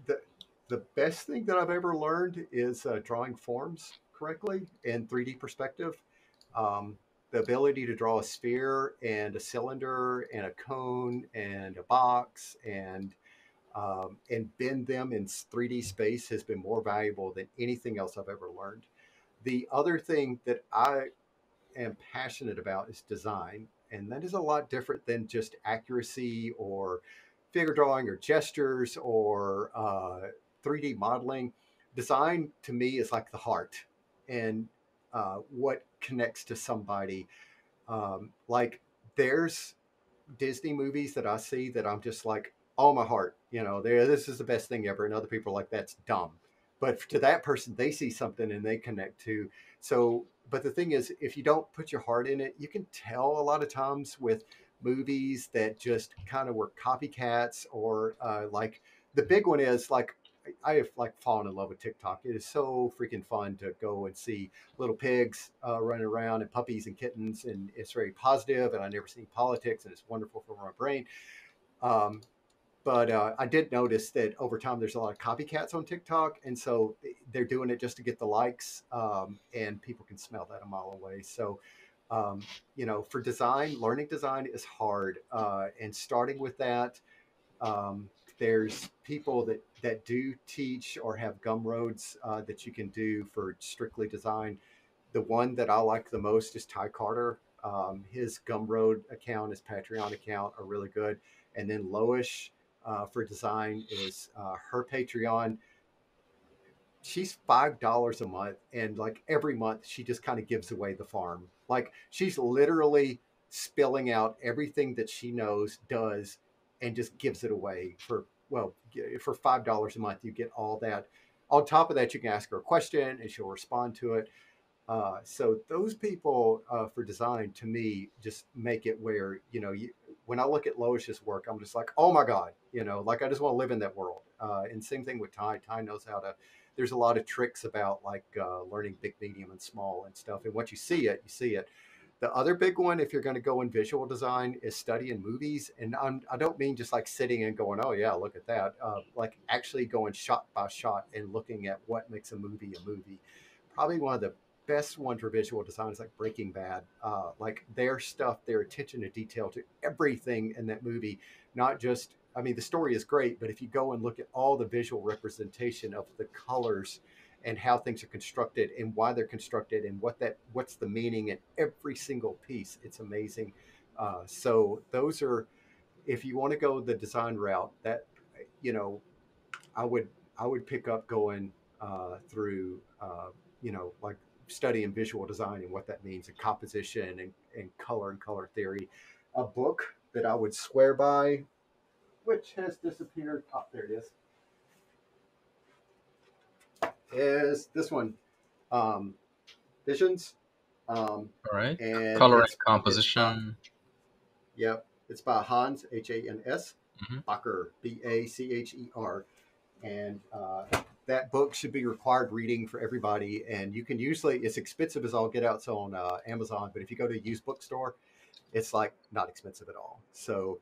the the best thing that I've ever learned is uh, drawing forms correctly in 3D perspective. Um, the ability to draw a sphere and a cylinder and a cone and a box and um, and bend them in 3D space has been more valuable than anything else I've ever learned. The other thing that I am passionate about is design, and that is a lot different than just accuracy or figure drawing or gestures or uh, 3D modeling. Design to me is like the heart and uh, what connects to somebody. Um, like there's Disney movies that I see that I'm just like, all my heart, you know, this is the best thing ever, and other people are like that's dumb. But to that person, they see something and they connect to. So, but the thing is, if you don't put your heart in it, you can tell a lot of times with movies that just kind of were copycats or uh, like the big one is like I have like fallen in love with TikTok. It is so freaking fun to go and see little pigs uh, running around and puppies and kittens, and it's very positive. And I never seen politics, and it's wonderful for my brain. Um, but uh, I did notice that over time there's a lot of copycats on TikTok, and so they're doing it just to get the likes, um, and people can smell that a mile away. So, um, you know, for design, learning design is hard, uh, and starting with that, um, there's people that that do teach or have Gumroads uh, that you can do for strictly design. The one that I like the most is Ty Carter. Um, his Gumroad account, his Patreon account are really good, and then Loish uh, for design is uh, her Patreon. She's five dollars a month, and like every month, she just kind of gives away the farm. Like she's literally spilling out everything that she knows, does, and just gives it away for well for five dollars a month. You get all that. On top of that, you can ask her a question and she'll respond to it. Uh, so those people uh, for design to me just make it where you know you, when I look at Loish's work, I'm just like, oh my god, you know, like I just want to live in that world. Uh, and same thing with Ty. Ty knows how to. There's a lot of tricks about like uh, learning big, medium, and small and stuff. And once you see it, you see it. The other big one, if you're going to go in visual design, is studying movies. And I'm, I do not mean just like sitting and going, oh, yeah, look at that. Uh, like actually going shot by shot and looking at what makes a movie a movie. Probably one of the best one for visual design is like Breaking Bad. Uh, like their stuff, their attention to detail to everything in that movie, not just. I mean, the story is great, but if you go and look at all the visual representation of the colors and how things are constructed and why they're constructed and what that what's the meaning in every single piece, it's amazing. Uh, so those are, if you want to go the design route, that you know, I would I would pick up going uh, through uh, you know like studying visual design and what that means and composition and, and color and color theory. A book that I would swear by, which has disappeared. Oh, there it is. Is this one, um, Visions. Um, All right. And color and composition. It's yep. It's by Hans, H A N S, mm-hmm. Bacher, B A C H E R. And uh, that book should be required reading for everybody. And you can usually, it's expensive as all get out. So on uh, Amazon, but if you go to a used bookstore, it's like not expensive at all. So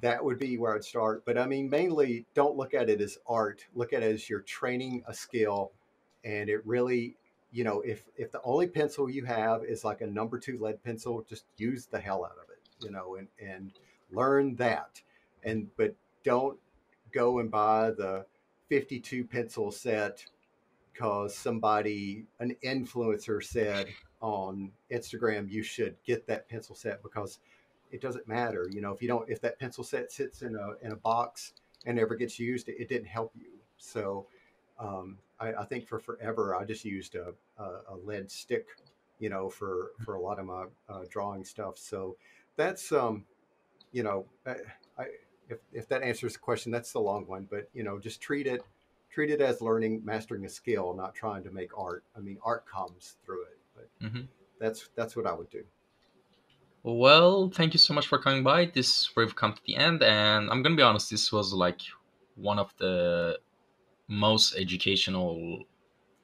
that would be where I'd start. But I mean, mainly don't look at it as art. Look at it as you're training a skill. And it really, you know, if if the only pencil you have is like a number two lead pencil, just use the hell out of it, you know, and and learn that. And but don't go and buy the 52 pencil set because somebody, an influencer said on Instagram, you should get that pencil set because it doesn't matter. You know, if you don't, if that pencil set sits in a, in a box and never gets used, it, it didn't help you. So um, I, I, think for forever, I just used a, a, a, lead stick, you know, for, for a lot of my uh, drawing stuff. So that's, um, you know, I, I if, if that answers the question, that's the long one. But you know, just treat it treat it as learning, mastering a skill, not trying to make art. I mean, art comes through it, but mm-hmm. that's that's what I would do. Well, thank you so much for coming by. This we've come to the end, and I'm gonna be honest. This was like one of the most educational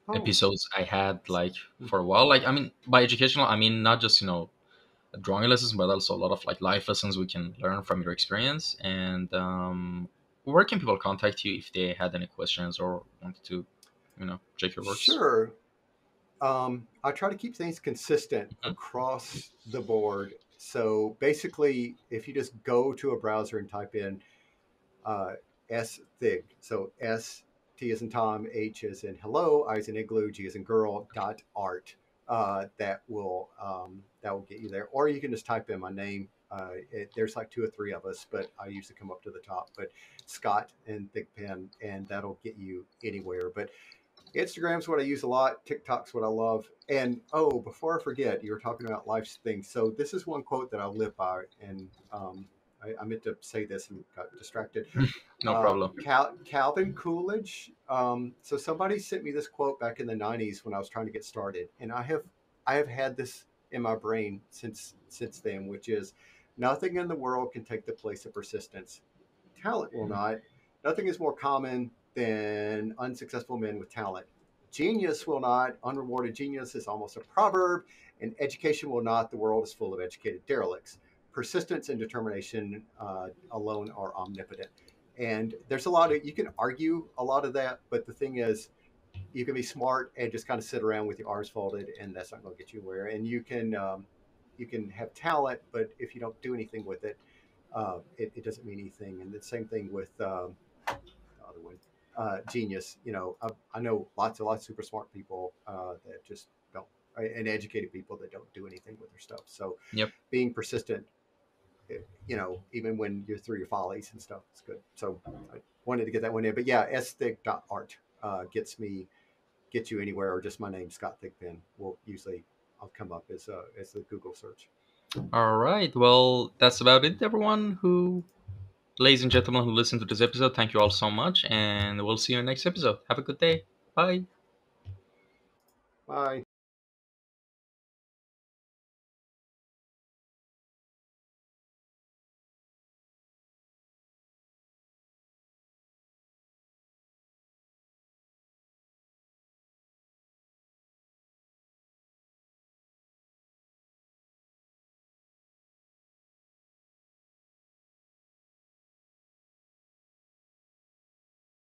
oh. episodes I had like for a while. Like, I mean, by educational, I mean not just you know drawing lessons, but also a lot of like life lessons we can learn from your experience. And um, where can people contact you if they had any questions or wanted to, you know, check your work? Sure. Um, I try to keep things consistent mm-hmm. across the board. So basically, if you just go to a browser and type in uh, thig, so S T is in Tom, H is in hello, I is in igloo, G is in girl, dot art, uh, that will um, that will get you there. Or you can just type in my name. Uh, it, there's like two or three of us, but I usually come up to the top. But Scott and Thigpen, and that'll get you anywhere. But Instagram's what I use a lot. TikTok's what I love. And oh, before I forget, you were talking about life's things. So this is one quote that I live by, and um, I, I, meant to say this and got distracted. [laughs] no uh, problem. Cal- Calvin Coolidge. Um, so somebody sent me this quote back in the '90s when I was trying to get started, and I have I have had this in my brain since since then, which is nothing in the world can take the place of persistence. Talent will mm-hmm. not. Nothing is more common than unsuccessful men with talent. Genius will not. Unrewarded genius is almost a proverb. And education will not. The world is full of educated derelicts persistence and determination uh, alone are omnipotent. And there's a lot of, you can argue a lot of that, but the thing is, you can be smart and just kind of sit around with your arms folded, and that's not going to get you anywhere. And you can, um, you can have talent, but if you don't do anything with it, uh, it, it, doesn't mean anything. And the same thing with um, the other one, uh, genius. You know, I, I, know lots and lots of super smart people uh, that just don't, and educated people that don't do anything with their stuff. So, yep. being persistent you know, even when you're through your follies and stuff, it's good. So I wanted to get that one in. But yeah, sthig.art uh, gets me, gets you anywhere, or just my name, Scott Thigpen, will usually I'll come up as, uh, as the Google search. All right. Well, that's about it, everyone who, ladies and gentlemen who listen to this episode, thank you all so much, and we'll see you in the next episode. Have a good day. Bye. Bye.